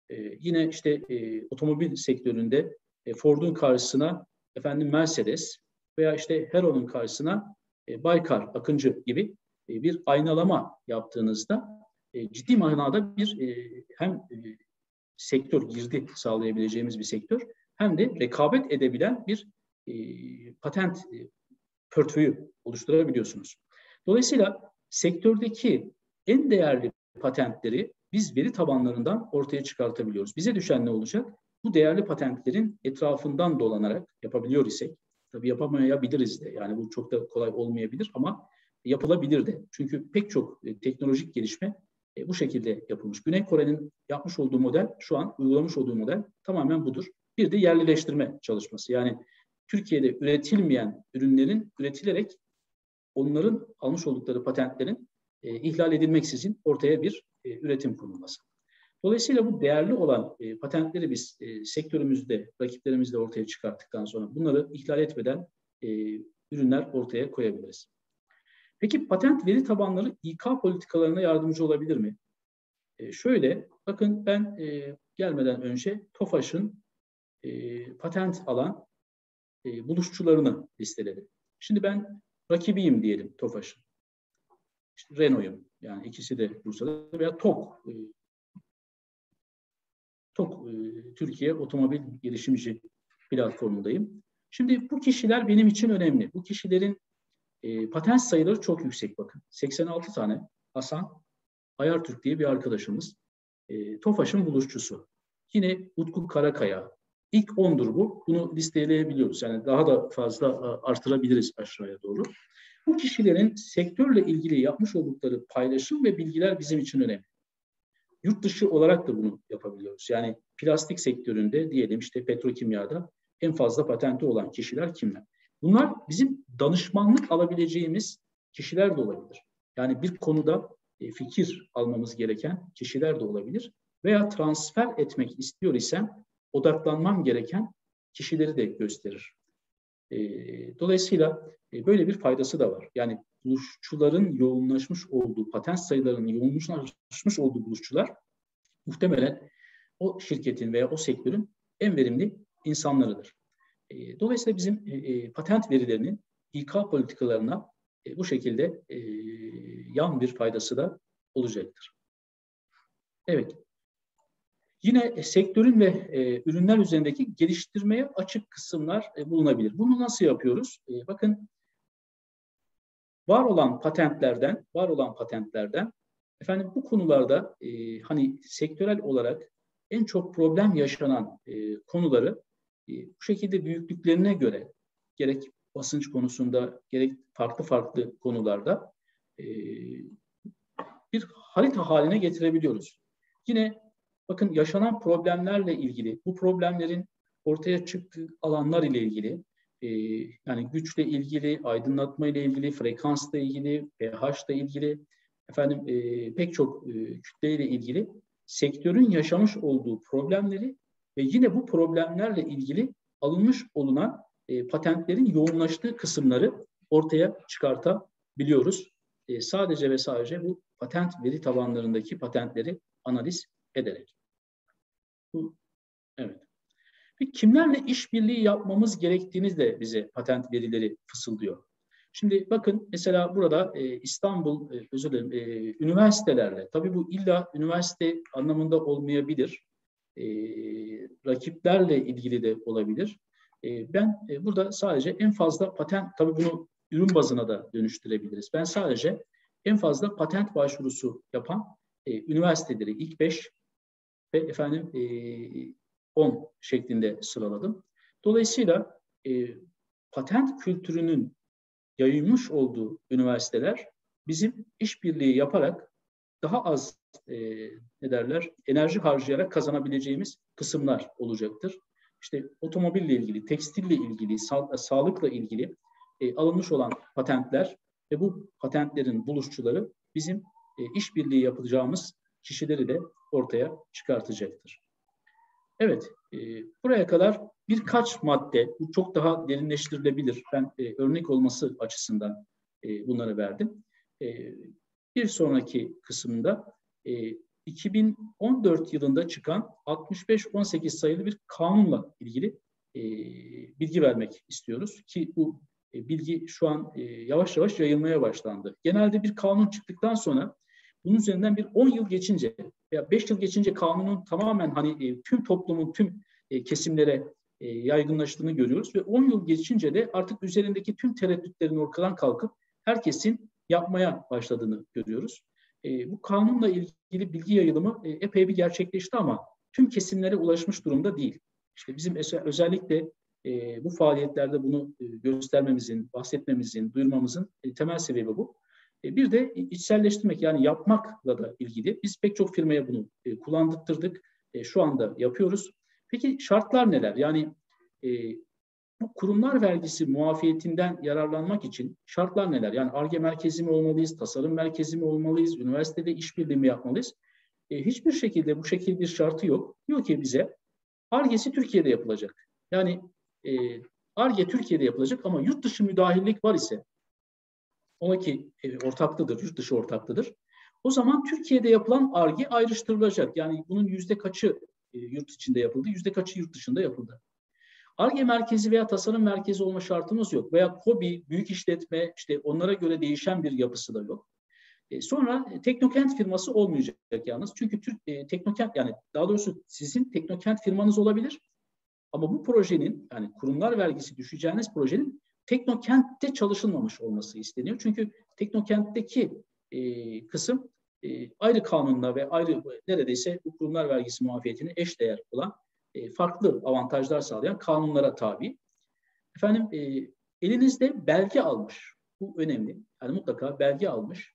S2: e, yine işte e, otomobil sektöründe e, Ford'un karşısına efendim Mercedes veya işte Hero'nun karşısına e, Baykar, Akıncı gibi e, bir aynalama yaptığınızda e, ciddi manada bir e, hem e, sektör girdi sağlayabileceğimiz bir sektör hem de rekabet edebilen bir e, patent e, portföyü oluşturabiliyorsunuz. Dolayısıyla sektördeki en değerli patentleri biz veri tabanlarından ortaya çıkartabiliyoruz. Bize düşen ne olacak? Bu değerli patentlerin etrafından dolanarak yapabiliyor isek, tabii yapamayabiliriz de. Yani bu çok da kolay olmayabilir ama yapılabilir de. Çünkü pek çok e, teknolojik gelişme e, bu şekilde yapılmış. Güney Kore'nin yapmış olduğu model, şu an uygulamış olduğu model tamamen budur. Bir de yerlileştirme çalışması. Yani Türkiye'de üretilmeyen ürünlerin üretilerek onların almış oldukları patentlerin e, ihlal edilmeksizin ortaya bir e, üretim kurulması. Dolayısıyla bu değerli olan e, patentleri biz e, sektörümüzde, rakiplerimizde ortaya çıkarttıktan sonra bunları ihlal etmeden e, ürünler ortaya koyabiliriz. Peki patent veri tabanları İK politikalarına yardımcı olabilir mi? E, şöyle, bakın ben e, gelmeden önce TOFAŞ'ın e, patent alan e, buluşçularını listeledim. Şimdi ben rakibiyim diyelim TOFAŞ'ın. İşte Renault'yum. Yani ikisi de Bursa'da veya TOK. E, TOK e, Türkiye Otomobil Gelişimci platformundayım. Şimdi bu kişiler benim için önemli. Bu kişilerin e, patent sayıları çok yüksek bakın. 86 tane Hasan Ayartürk diye bir arkadaşımız. E, TOFAŞ'ın buluşçusu. Yine Utku Karakaya. İlk 10'dur bu. Bunu listeleyebiliyoruz. Yani daha da fazla e, artırabiliriz aşağıya doğru. Bu kişilerin sektörle ilgili yapmış oldukları paylaşım ve bilgiler bizim için önemli. Yurt dışı olarak da bunu yapabiliyoruz. Yani plastik sektöründe diyelim işte petrokimyada en fazla patenti olan kişiler kimler? Bunlar bizim danışmanlık alabileceğimiz kişiler de olabilir. Yani bir konuda e, fikir almamız gereken kişiler de olabilir. Veya transfer etmek istiyor isem odaklanmam gereken kişileri de gösterir. E, dolayısıyla e, böyle bir faydası da var. Yani buluşçuların yoğunlaşmış olduğu, patent sayılarının yoğunlaşmış olduğu buluşçular muhtemelen o şirketin veya o sektörün en verimli insanlarıdır. E, dolayısıyla bizim e, e, patent verilerinin İK politikalarına bu şekilde yan bir faydası da olacaktır. Evet. Yine sektörün ve ürünler üzerindeki geliştirmeye açık kısımlar bulunabilir. Bunu nasıl yapıyoruz? bakın var olan patentlerden, var olan patentlerden efendim bu konularda hani sektörel olarak en çok problem yaşanan konuları e, bu şekilde büyüklüklerine göre gerek basınç konusunda gerek farklı farklı konularda e, bir harita haline getirebiliyoruz. Yine bakın yaşanan problemlerle ilgili, bu problemlerin ortaya çıktığı alanlar ile ilgili, e, yani güçle ilgili, aydınlatma ile ilgili, frekansla ilgili, pH ile ilgili, efendim pek çok e, kütle ile ilgili sektörün yaşamış olduğu problemleri ve yine bu problemlerle ilgili alınmış olunan e, patentlerin yoğunlaştığı kısımları ortaya çıkartabiliyoruz. E, sadece ve sadece bu patent veri tabanlarındaki patentleri analiz ederek. Bu, evet. Peki kimlerle işbirliği yapmamız gerektiğini de bize patent verileri fısıldıyor. Şimdi bakın mesela burada e, İstanbul, e, özür dilerim, e, üniversitelerle, tabii bu illa üniversite anlamında olmayabilir e, rakiplerle ilgili de olabilir. E, ben e, burada sadece en fazla patent, tabii bunu ürün bazına da dönüştürebiliriz. Ben sadece en fazla patent başvurusu yapan e, üniversiteleri ilk beş ve efendim e, şeklinde sıraladım. Dolayısıyla e, patent kültürünün yayılmış olduğu üniversiteler bizim işbirliği yaparak daha az e, ne derler enerji harcayarak kazanabileceğimiz kısımlar olacaktır. İşte otomobille ilgili, tekstille ilgili, sa sağlıkla ilgili e, alınmış olan patentler ve bu patentlerin buluşçuları bizim e, işbirliği yapacağımız kişileri de ortaya çıkartacaktır. Evet, e, buraya kadar birkaç madde, bu çok daha derinleştirilebilir. Ben e, örnek olması açısından e, bunları verdim. E, bir sonraki kısımda e, 2014 yılında çıkan 65-18 sayılı bir kanunla ilgili e, bilgi vermek istiyoruz ki bu e, bilgi şu an e, yavaş yavaş yayılmaya başlandı. Genelde bir kanun çıktıktan sonra bunun üzerinden bir 10 yıl geçince veya 5 yıl geçince kanunun tamamen hani e, tüm toplumun tüm e, kesimlere e, yaygınlaştığını görüyoruz ve 10 yıl geçince de artık üzerindeki tüm tereddütlerin ortadan kalkıp herkesin yapmaya başladığını görüyoruz. E, bu kanunla ilgili bilgi yayılımı e, epey bir gerçekleşti ama tüm kesimlere ulaşmış durumda değil. İşte bizim özellikle e, bu faaliyetlerde bunu e, göstermemizin, bahsetmemizin, duyurmamızın e, temel sebebi bu. E, bir de içselleştirmek yani yapmakla da ilgili. Biz pek çok firmaya bunu e, kullandırdık. E, şu anda yapıyoruz. Peki şartlar neler? Yani bu kurumlar vergisi muafiyetinden yararlanmak için şartlar neler? Yani ARGE merkezi mi olmalıyız, tasarım merkezi mi olmalıyız, üniversitede işbirliği mi yapmalıyız? Hiçbir şekilde bu şekilde bir şartı yok. Diyor ki bize ARGE'si Türkiye'de yapılacak. Yani ARGE Türkiye'de yapılacak ama yurt dışı müdahillik var ise ona ki e, ortaklıdır, yurt dışı ortaklıdır. O zaman Türkiye'de yapılan ARGE ayrıştırılacak. Yani bunun yüzde kaçı e, yurt içinde yapıldı, yüzde kaçı yurt dışında yapıldı. ARGE merkezi veya tasarım merkezi olma şartımız yok. Veya KOBİ, büyük işletme, işte onlara göre değişen bir yapısı da yok. E, sonra e, Teknokent firması olmayacak yalnız. Çünkü Türk e, Teknokent yani daha doğrusu sizin Teknokent firmanız olabilir. Ama bu projenin yani kurumlar vergisi düşeceğiniz projenin Teknokent'te çalışılmamış olması isteniyor. Çünkü Teknokent'teki e, kısım e, ayrı kanunla ve ayrı neredeyse bu kurumlar vergisi muafiyetine eş değer olan e, farklı avantajlar sağlayan kanunlara tabi. Efendim e, elinizde belge almış. Bu önemli. Yani mutlaka belge almış.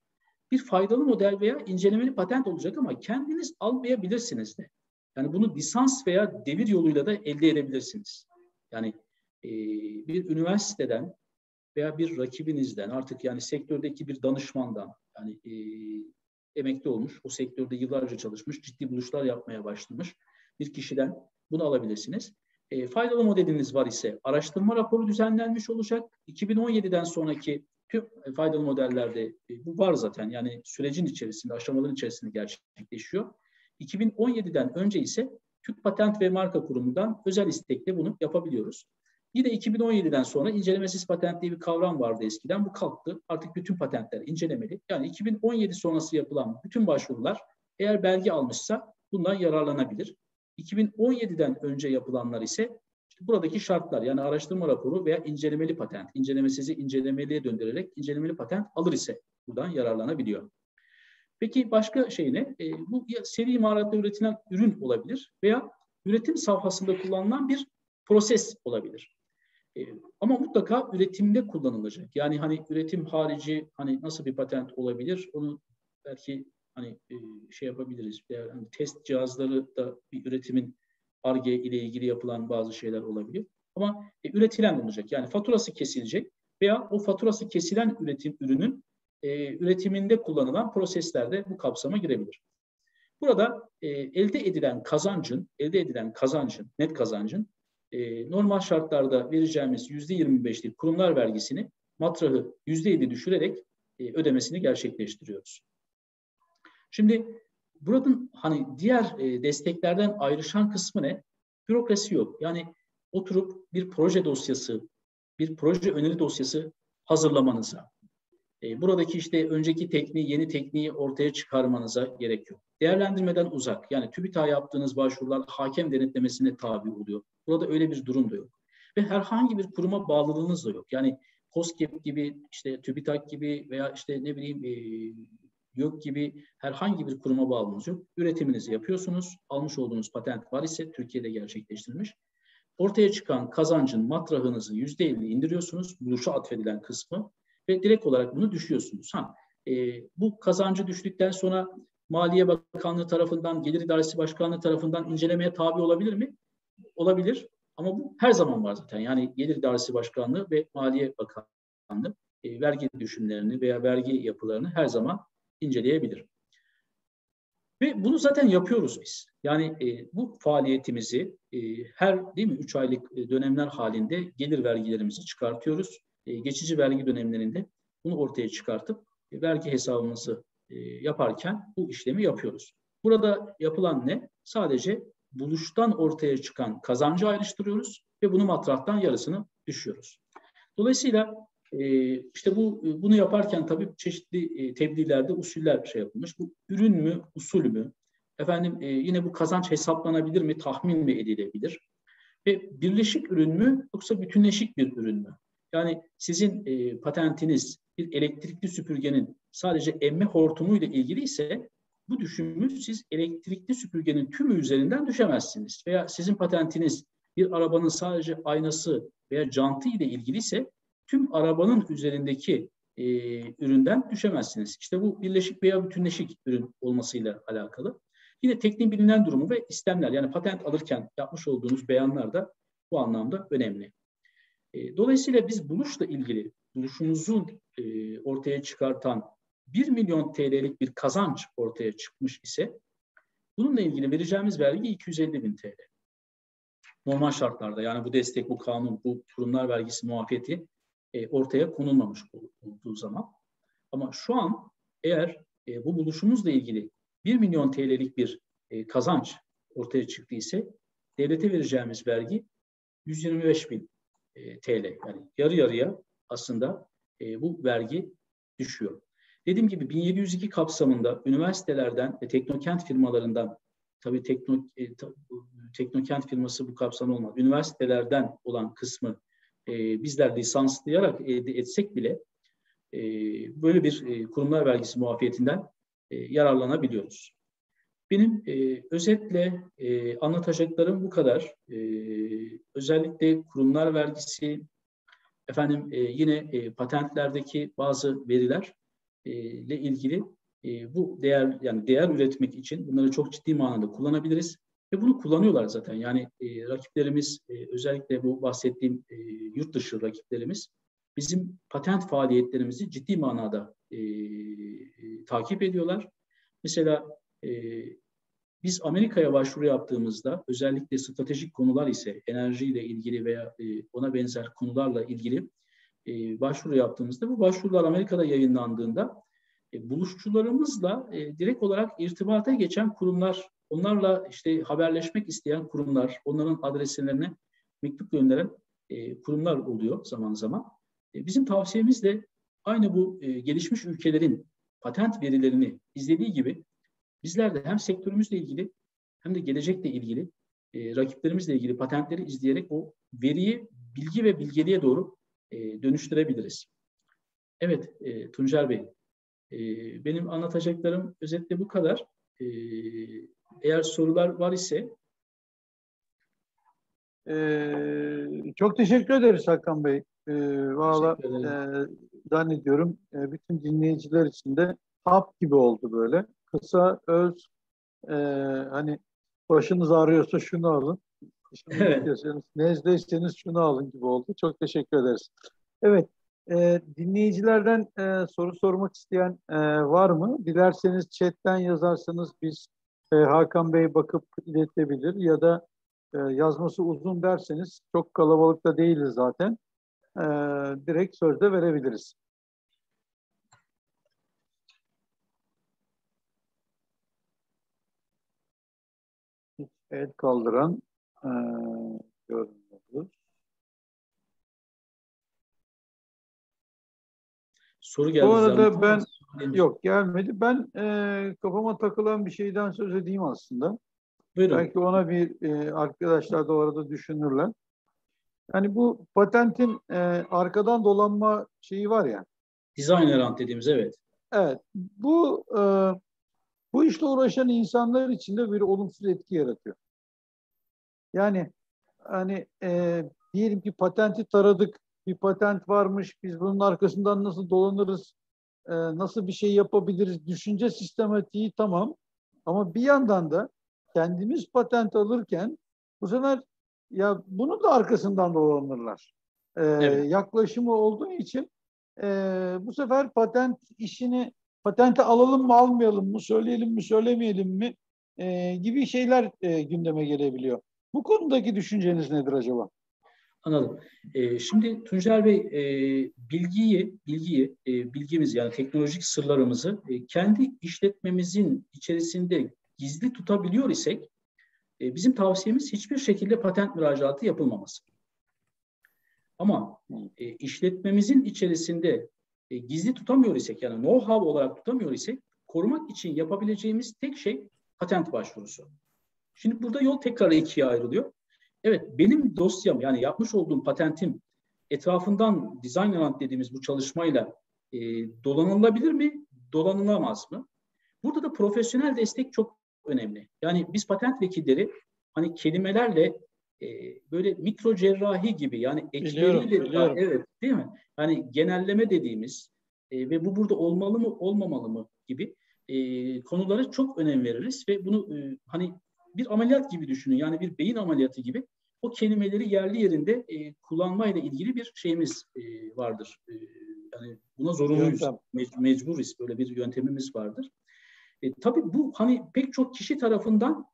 S2: Bir faydalı model veya incelemeli patent olacak ama kendiniz almayabilirsiniz de. Yani bunu lisans veya devir yoluyla da elde edebilirsiniz. Yani e, bir üniversiteden veya bir rakibinizden artık yani sektördeki bir danışmandan yani e, emekli olmuş, o sektörde yıllarca çalışmış, ciddi buluşlar yapmaya başlamış bir kişiden bunu alabilirsiniz. E, faydalı modeliniz var ise araştırma raporu düzenlenmiş olacak. 2017'den sonraki tüm faydalı modellerde e, bu var zaten. Yani sürecin içerisinde, aşamaların içerisinde gerçekleşiyor. 2017'den önce ise Türk Patent ve Marka Kurumu'ndan özel istekle bunu yapabiliyoruz. Yine 2017'den sonra incelemesiz patent diye bir kavram vardı eskiden. Bu kalktı. Artık bütün patentler incelemeli. Yani 2017 sonrası yapılan bütün başvurular eğer belge almışsa bundan yararlanabilir. 2017'den önce yapılanlar ise işte buradaki şartlar yani araştırma raporu veya incelemeli patent, incelemesizi incelemeliye döndürerek incelemeli patent alır ise buradan yararlanabiliyor. Peki başka şey ne? E, bu seri imaratta üretilen ürün olabilir veya üretim safhasında kullanılan bir proses olabilir. E, ama mutlaka üretimde kullanılacak. Yani hani üretim harici hani nasıl bir patent olabilir? Onu belki hani e, şey yapabiliriz. Yani hani test cihazları da bir üretimin ARGE ile ilgili yapılan bazı şeyler olabilir. Ama e, üretilen olacak. Yani faturası kesilecek veya o faturası kesilen üretim ürünün e, üretiminde kullanılan proseslerde bu kapsama girebilir. Burada e, elde edilen kazancın, elde edilen kazancın, net kazancın e, normal şartlarda vereceğimiz yüzde 25'lik kurumlar vergisini matrahı yüzde 7 düşürerek e, ödemesini gerçekleştiriyoruz. Şimdi buranın hani diğer e, desteklerden ayrışan kısmı ne? Bürokrasi yok. Yani oturup bir proje dosyası, bir proje öneri dosyası hazırlamanıza, e, buradaki işte önceki tekniği, yeni tekniği ortaya çıkarmanıza gerek yok. Değerlendirmeden uzak. Yani TÜBİTAK yaptığınız başvurular hakem denetlemesine tabi oluyor. Burada öyle bir durum da yok. Ve herhangi bir kuruma bağlılığınız da yok. Yani COSGAP gibi, işte TÜBİTAK gibi veya işte ne bileyim e, yok gibi herhangi bir kuruma bağlılığınız yok. Üretiminizi yapıyorsunuz. Almış olduğunuz patent var ise Türkiye'de gerçekleştirilmiş. Ortaya çıkan kazancın matrahınızı yüzde 50 indiriyorsunuz. Buluşa atfedilen kısmı ve direkt olarak bunu düşüyorsunuz. Ha, e, bu kazancı düştükten sonra Maliye Bakanlığı tarafından, Gelir İdaresi Başkanlığı tarafından incelemeye tabi olabilir mi? Olabilir. Ama bu her zaman var zaten. Yani Gelir İdaresi Başkanlığı ve Maliye Bakanlığı e, vergi düşümlerini veya vergi yapılarını her zaman inceleyebilir. Ve bunu zaten yapıyoruz biz. Yani e, bu faaliyetimizi e, her değil mi 3 aylık e, dönemler halinde gelir vergilerimizi çıkartıyoruz e, geçici vergi dönemlerinde bunu ortaya çıkartıp e, vergi hesabımızı e, yaparken bu işlemi yapıyoruz. Burada yapılan ne? Sadece buluştan ortaya çıkan kazancı ayrıştırıyoruz ve bunu matrahtan yarısını düşüyoruz. Dolayısıyla e, işte bu bunu yaparken tabii çeşitli e, tebliğlerde usuller şey yapılmış. Bu ürün mü, usul mü? Efendim e, yine bu kazanç hesaplanabilir mi, tahmin mi edilebilir? Ve birleşik ürün mü yoksa bütünleşik bir ürün mü? Yani sizin e, patentiniz bir elektrikli süpürgenin sadece emme hortumu ile ilgili ise bu düşümü siz elektrikli süpürgenin tümü üzerinden düşemezsiniz. Veya sizin patentiniz bir arabanın sadece aynası veya jantı ile ilgili ise tüm arabanın üzerindeki e, üründen düşemezsiniz. İşte bu birleşik veya bütünleşik ürün olmasıyla alakalı. Yine teknik bilinen durumu ve istemler yani patent alırken yapmış olduğunuz beyanlar da bu anlamda önemli. E, dolayısıyla biz buluşla ilgili buluşumuzu e, ortaya çıkartan 1 milyon TL'lik bir kazanç ortaya çıkmış ise bununla ilgili vereceğimiz vergi 250 bin TL. Normal şartlarda yani bu destek, bu kanun, bu kurumlar vergisi muafiyeti e, ortaya konulmamış olduğu zaman. Ama şu an eğer e, bu buluşumuzla ilgili 1 milyon TL'lik bir e, kazanç ortaya çıktı ise devlete vereceğimiz vergi 125 bin e, TL. Yani yarı yarıya aslında e, bu vergi düşüyor. Dediğim gibi 1702 kapsamında üniversitelerden ve teknokent firmalarından tabii tekno, e, ta, teknokent firması bu kapsamda olmaz. Üniversitelerden olan kısmı e, bizler lisanslayarak elde etsek bile e, böyle bir e, kurumlar vergisi muafiyetinden e, yararlanabiliyoruz. Benim e, özetle e, anlatacaklarım bu kadar. E, özellikle kurumlar vergisi, efendim e, yine e, patentlerdeki bazı veriler ile ilgili e, bu değer yani değer üretmek için bunları çok ciddi manada kullanabiliriz ve bunu kullanıyorlar zaten. Yani e, rakiplerimiz e, özellikle bu bahsettiğim e, yurt dışı rakiplerimiz bizim patent faaliyetlerimizi ciddi manada e, e, takip ediyorlar. Mesela e, biz Amerika'ya başvuru yaptığımızda özellikle stratejik konular ise enerjiyle ilgili veya e, ona benzer konularla ilgili e, başvuru yaptığımızda bu başvurular Amerika'da yayınlandığında e, buluşçularımızla e, direkt olarak irtibata geçen kurumlar, onlarla işte haberleşmek isteyen kurumlar, onların adreslerine mektup gönderen e, kurumlar oluyor zaman zaman. E, bizim tavsiyemiz de aynı bu e, gelişmiş ülkelerin patent verilerini izlediği gibi bizler de hem sektörümüzle ilgili hem de gelecekle ilgili e, rakiplerimizle ilgili patentleri izleyerek o veriyi bilgi ve bilgeliğe doğru e, dönüştürebiliriz. Evet e, Tuncer Bey, e, benim anlatacaklarım özetle bu kadar. E, eğer sorular var ise
S1: ee, çok teşekkür ederiz Hakan Bey. Ee, Valla e, zannediyorum e, bütün dinleyiciler için de hap gibi oldu böyle. Kısa, öz, e, hani başınız ağrıyorsa şunu alın. Evet. Nezleyseniz şunu alın gibi oldu. Çok teşekkür ederiz. Evet, e, dinleyicilerden e, soru sormak isteyen e, var mı? Dilerseniz chatten yazarsanız biz e, Hakan Bey bakıp iletebilir ya da e, yazması uzun derseniz çok kalabalıkta değiliz zaten. E, direkt sözde verebiliriz. El kaldıran e, görmüyoruz.
S2: Soru geldi.
S1: Bu arada ben yok gelmedi. Ben e, kafama takılan bir şeyden söz edeyim aslında. Buyurun. Belki ona bir e, arkadaşlar da orada düşünürler. Yani bu patentin e, arkadan dolanma şeyi var ya.
S2: Design errant dediğimiz evet.
S1: Evet. Bu e, bu işle uğraşan insanlar için de bir olumsuz etki yaratıyor. Yani hani e, diyelim ki patenti taradık, bir patent varmış, biz bunun arkasından nasıl dolanırız, e, nasıl bir şey yapabiliriz, düşünce sistematiği tamam. Ama bir yandan da kendimiz patent alırken bu sefer ya bunu da arkasından dolanırlar. E, evet. Yaklaşımı olduğu için e, bu sefer patent işini patenti alalım mı almayalım mı, söyleyelim mi söylemeyelim mi e, gibi şeyler e, gündeme gelebiliyor. Bu konudaki düşünceniz nedir acaba?
S2: Anladım. E, şimdi Tuncer Bey e, bilgiyi, bilgiyi, e, bilgimiz yani teknolojik sırlarımızı e, kendi işletmemizin içerisinde gizli tutabiliyor isek e, bizim tavsiyemiz hiçbir şekilde patent müracaatı yapılmaması. Ama e, işletmemizin içerisinde e, gizli tutamıyor isek yani know-how olarak tutamıyor isek korumak için yapabileceğimiz tek şey patent başvurusu. Şimdi burada yol tekrar ikiye ayrılıyor. Evet benim dosyam yani yapmış olduğum patentim etrafından design element dediğimiz bu çalışmayla e, dolanılabilir mi? Dolanılamaz mı? Burada da profesyonel destek çok önemli. Yani biz patent vekilleri hani kelimelerle e, böyle mikro cerrahi gibi yani
S1: ekleriyle biliyorum, biliyorum.
S2: evet değil mi? Yani genelleme dediğimiz e, ve bu burada olmalı mı olmamalı mı gibi e, konulara çok önem veririz ve bunu e, hani bir ameliyat gibi düşünün. Yani bir beyin ameliyatı gibi o kelimeleri yerli yerinde e, kullanmayla ilgili bir şeyimiz e, vardır. E, yani buna zorunluyuz. Mec- mecburuz. Böyle bir yöntemimiz vardır. E, tabii bu hani pek çok kişi tarafından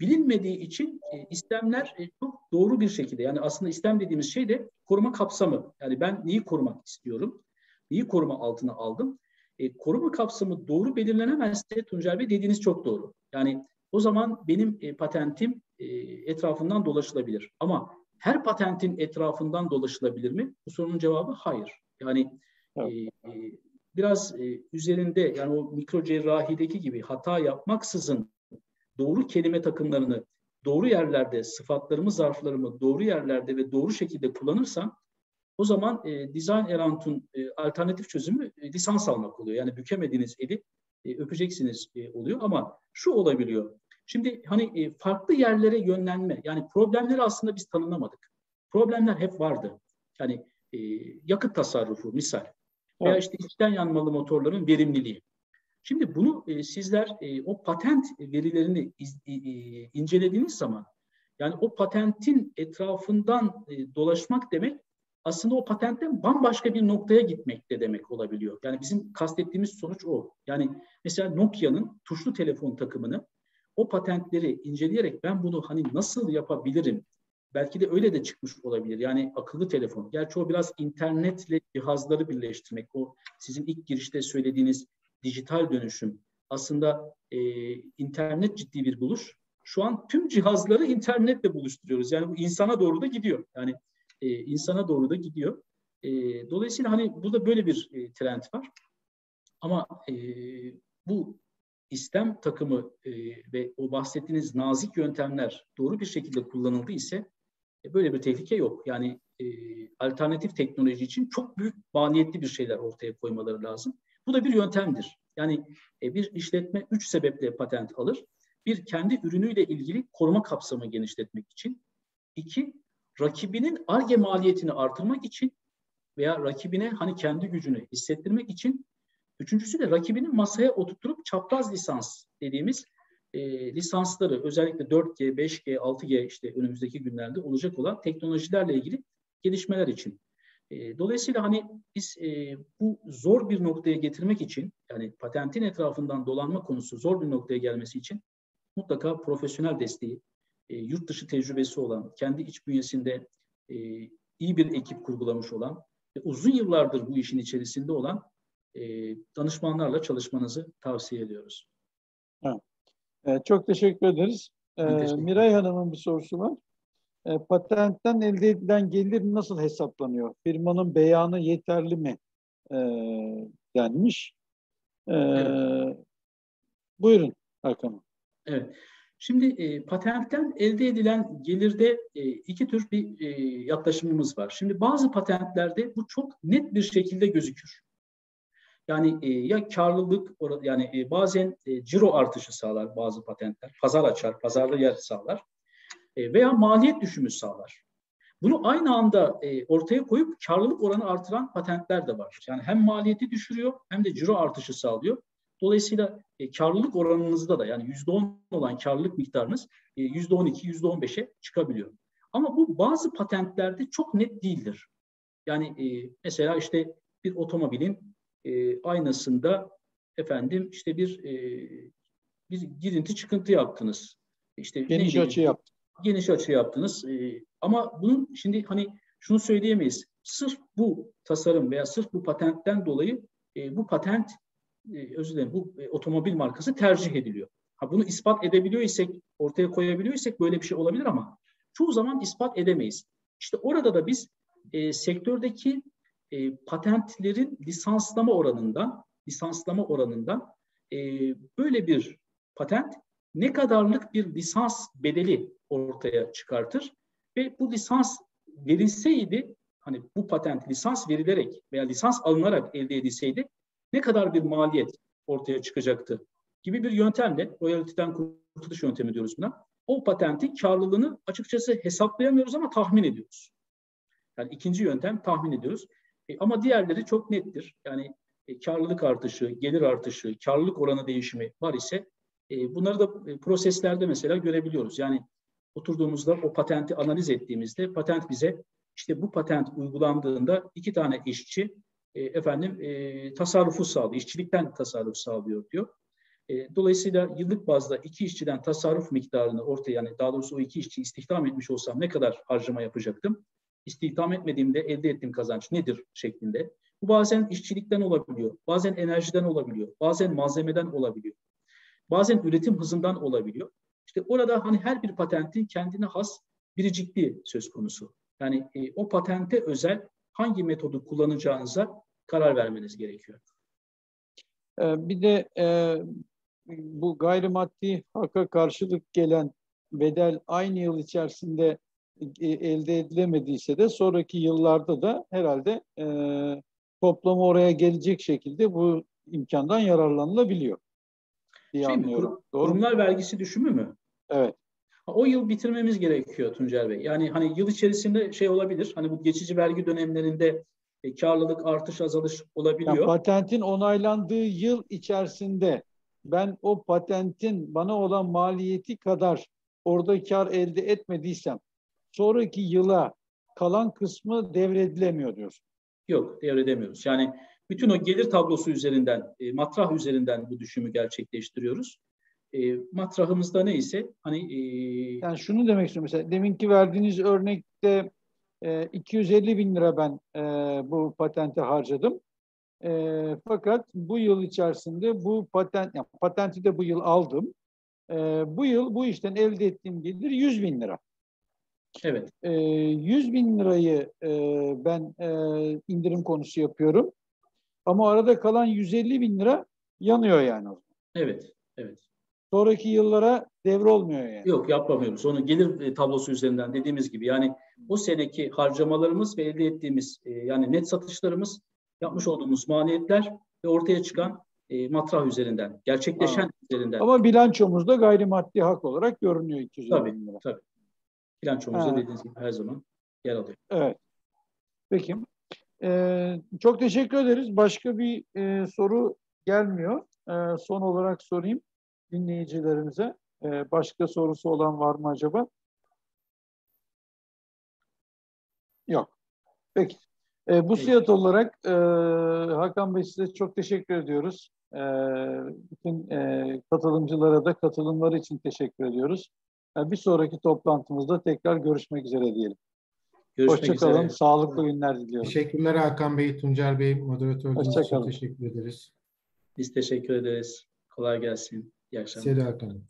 S2: bilinmediği için e, istemler e, çok doğru bir şekilde yani aslında istem dediğimiz şey de koruma kapsamı. Yani ben neyi korumak istiyorum? Neyi koruma altına aldım? E, koruma kapsamı doğru belirlenemezse Tuncel Bey dediğiniz çok doğru. Yani o zaman benim e, patentim e, etrafından dolaşılabilir. Ama her patentin etrafından dolaşılabilir mi? Bu sorunun cevabı hayır. Yani evet. e, e, biraz e, üzerinde yani o mikro cerrahideki gibi hata yapmaksızın doğru kelime takımlarını doğru yerlerde sıfatlarımı, zarflarımı doğru yerlerde ve doğru şekilde kullanırsam o zaman e, Design Erant'un e, alternatif çözümü e, lisans almak oluyor. Yani bükemediğiniz eli e, öpeceksiniz e, oluyor ama şu olabiliyor. Şimdi hani e, farklı yerlere yönlenme yani problemleri aslında biz tanımlamadık. Problemler hep vardı. Yani e, yakıt tasarrufu misal veya işte içten yanmalı motorların verimliliği. Şimdi bunu e, sizler e, o patent verilerini iz, e, incelediğiniz zaman yani o patentin etrafından e, dolaşmak demek aslında o patentten bambaşka bir noktaya gitmek de demek olabiliyor. Yani bizim kastettiğimiz sonuç o. Yani mesela Nokia'nın tuşlu telefon takımını o patentleri inceleyerek ben bunu hani nasıl yapabilirim? Belki de öyle de çıkmış olabilir. Yani akıllı telefon. Gerçi o biraz internetle cihazları birleştirmek. O sizin ilk girişte söylediğiniz dijital dönüşüm. Aslında e, internet ciddi bir buluş. Şu an tüm cihazları internetle buluşturuyoruz. Yani bu insana doğru da gidiyor. Yani e, insana doğru da gidiyor. E, dolayısıyla hani burada böyle bir e, trend var. Ama e, bu istem takımı e, ve o bahsettiğiniz nazik yöntemler doğru bir şekilde kullanıldı ise e, böyle bir tehlike yok. Yani e, alternatif teknoloji için çok büyük maliyetli bir şeyler ortaya koymaları lazım. Bu da bir yöntemdir. Yani e, bir işletme üç sebeple patent alır. Bir, kendi ürünüyle ilgili koruma kapsamı genişletmek için. İki, rakibinin ARGE maliyetini artırmak için veya rakibine hani kendi gücünü hissettirmek için Üçüncüsü de rakibinin masaya oturtup çapraz lisans dediğimiz e, lisansları özellikle 4G, 5G, 6G işte önümüzdeki günlerde olacak olan teknolojilerle ilgili gelişmeler için. E, dolayısıyla hani biz e, bu zor bir noktaya getirmek için yani patentin etrafından dolanma konusu zor bir noktaya gelmesi için mutlaka profesyonel desteği, e, yurt dışı tecrübesi olan, kendi iç bünyesinde e, iyi bir ekip kurgulamış olan uzun yıllardır bu işin içerisinde olan e, danışmanlarla çalışmanızı tavsiye ediyoruz.
S1: Evet. E, çok teşekkür ederiz. E, teşekkür Miray Hanım'ın bir sorusu var. E, patentten elde edilen gelir nasıl hesaplanıyor? Firmanın beyanı yeterli mi? E, denmiş. E, evet. Buyurun Hakan
S2: Evet. Şimdi e, patentten elde edilen gelirde e, iki tür bir e, yaklaşımımız var. Şimdi bazı patentlerde bu çok net bir şekilde gözükür. Yani e, ya karlılık yani e, bazen e, ciro artışı sağlar bazı patentler. Pazar açar, pazarda yer sağlar. E, veya maliyet düşümü sağlar. Bunu aynı anda e, ortaya koyup karlılık oranı artıran patentler de var. Yani hem maliyeti düşürüyor hem de ciro artışı sağlıyor. Dolayısıyla e, karlılık oranınızda da yani %10 olan karlılık miktarınız e, %12, %15'e çıkabiliyor. Ama bu bazı patentlerde çok net değildir. Yani e, mesela işte bir otomobilin e, aynasında efendim işte bir e, bir girinti çıkıntı yaptınız. İşte
S1: geniş neydi? açı yaptınız.
S2: Geniş açı yaptınız. E, ama bunun şimdi hani şunu söyleyemeyiz. Sırf bu tasarım veya sırf bu patentten dolayı e, bu patent e, özür dilerim bu e, otomobil markası tercih ediliyor. Ha bunu ispat edebiliyor isek, ortaya koyabiliyor isek böyle bir şey olabilir ama çoğu zaman ispat edemeyiz. İşte orada da biz e, sektördeki e, patentlerin lisanslama oranından lisanslama oranından e, böyle bir patent ne kadarlık bir lisans bedeli ortaya çıkartır ve bu lisans verilseydi hani bu patent lisans verilerek veya lisans alınarak elde edilseydi ne kadar bir maliyet ortaya çıkacaktı gibi bir yöntemle royalty'den kurtuluş yöntemi diyoruz buna. O patentin karlılığını açıkçası hesaplayamıyoruz ama tahmin ediyoruz. Yani ikinci yöntem tahmin ediyoruz. E, ama diğerleri çok nettir. Yani e, karlılık artışı, gelir artışı, karlılık oranı değişimi var ise e, bunları da proseslerde mesela görebiliyoruz. Yani oturduğumuzda o patenti analiz ettiğimizde patent bize işte bu patent uygulandığında iki tane işçi efendim e, tasarrufu sağlıyor, işçilikten tasarruf sağlıyor diyor. Dolayısıyla yıllık bazda iki işçiden tasarruf miktarını ortaya yani daha doğrusu o iki işçi istihdam etmiş olsam ne kadar harcama yapacaktım? İstihdam etmediğimde elde ettiğim kazanç nedir şeklinde. Bu bazen işçilikten olabiliyor, bazen enerjiden olabiliyor, bazen malzemeden olabiliyor, bazen üretim hızından olabiliyor. İşte orada hani her bir patentin kendine has biricikliği söz konusu. Yani e, o patente özel hangi metodu kullanacağınıza karar vermeniz gerekiyor.
S1: Ee, bir de e, bu gayrimaddi haka karşılık gelen bedel aynı yıl içerisinde elde edilemediyse de sonraki yıllarda da herhalde e, toplamı oraya gelecek şekilde bu imkandan yararlanılabiliyor
S2: diye şey anlıyorum. Mi, kur, kurumlar mu? vergisi düşümü mü?
S1: Evet.
S2: O yıl bitirmemiz gerekiyor Tuncer Bey. Yani hani yıl içerisinde şey olabilir. Hani bu geçici vergi dönemlerinde e, karlılık artış azalış olabiliyor. Yani
S1: patentin onaylandığı yıl içerisinde ben o patentin bana olan maliyeti kadar orada kar elde etmediysem sonraki yıla kalan kısmı devredilemiyor diyorsun.
S2: Yok devredemiyoruz. Yani bütün o gelir tablosu üzerinden, e, matrah üzerinden bu düşümü gerçekleştiriyoruz. E, matrahımızda neyse hani... E,
S1: yani şunu demek istiyorum mesela deminki verdiğiniz örnekte e, 250 bin lira ben e, bu patente harcadım. E, fakat bu yıl içerisinde bu patent, yani patenti de bu yıl aldım. E, bu yıl bu işten elde ettiğim gelir 100 bin lira.
S2: Evet.
S1: E, 100 bin lirayı e, ben e, indirim konusu yapıyorum. Ama arada kalan 150 bin lira yanıyor yani.
S2: Evet, evet.
S1: Sonraki yıllara devre olmuyor yani.
S2: Yok yapamıyoruz. Onu gelir e, tablosu üzerinden dediğimiz gibi yani o seneki harcamalarımız ve elde ettiğimiz e, yani net satışlarımız yapmış olduğumuz maliyetler ve ortaya çıkan e, matrah üzerinden, gerçekleşen Aa. üzerinden.
S1: Ama bilançomuzda gayrimaddi hak olarak görünüyor 250
S2: tabii,
S1: bin lira.
S2: Tabii. Bilançomuzda ha. dediğiniz gibi her zaman yer alıyor.
S1: Evet. Peki. Ee, çok teşekkür ederiz. Başka bir e, soru gelmiyor. E, son olarak sorayım dinleyicilerimize. E, başka sorusu olan var mı acaba? Yok. Peki. E, bu siyat olarak e, Hakan Bey size çok teşekkür ediyoruz. E, bütün e, katılımcılara da katılımları için teşekkür ediyoruz. E, bir sonraki toplantımızda tekrar görüşmek üzere diyelim. Görüşmek Hoşçakalın. Üzere. Sağlıklı günler diliyorum.
S3: Teşekkürler Hakan Bey, Tuncer Bey, moderatörünüz için teşekkür ederiz.
S2: Biz teşekkür ederiz. Kolay gelsin. İyi akşamlar.
S3: Size Hakan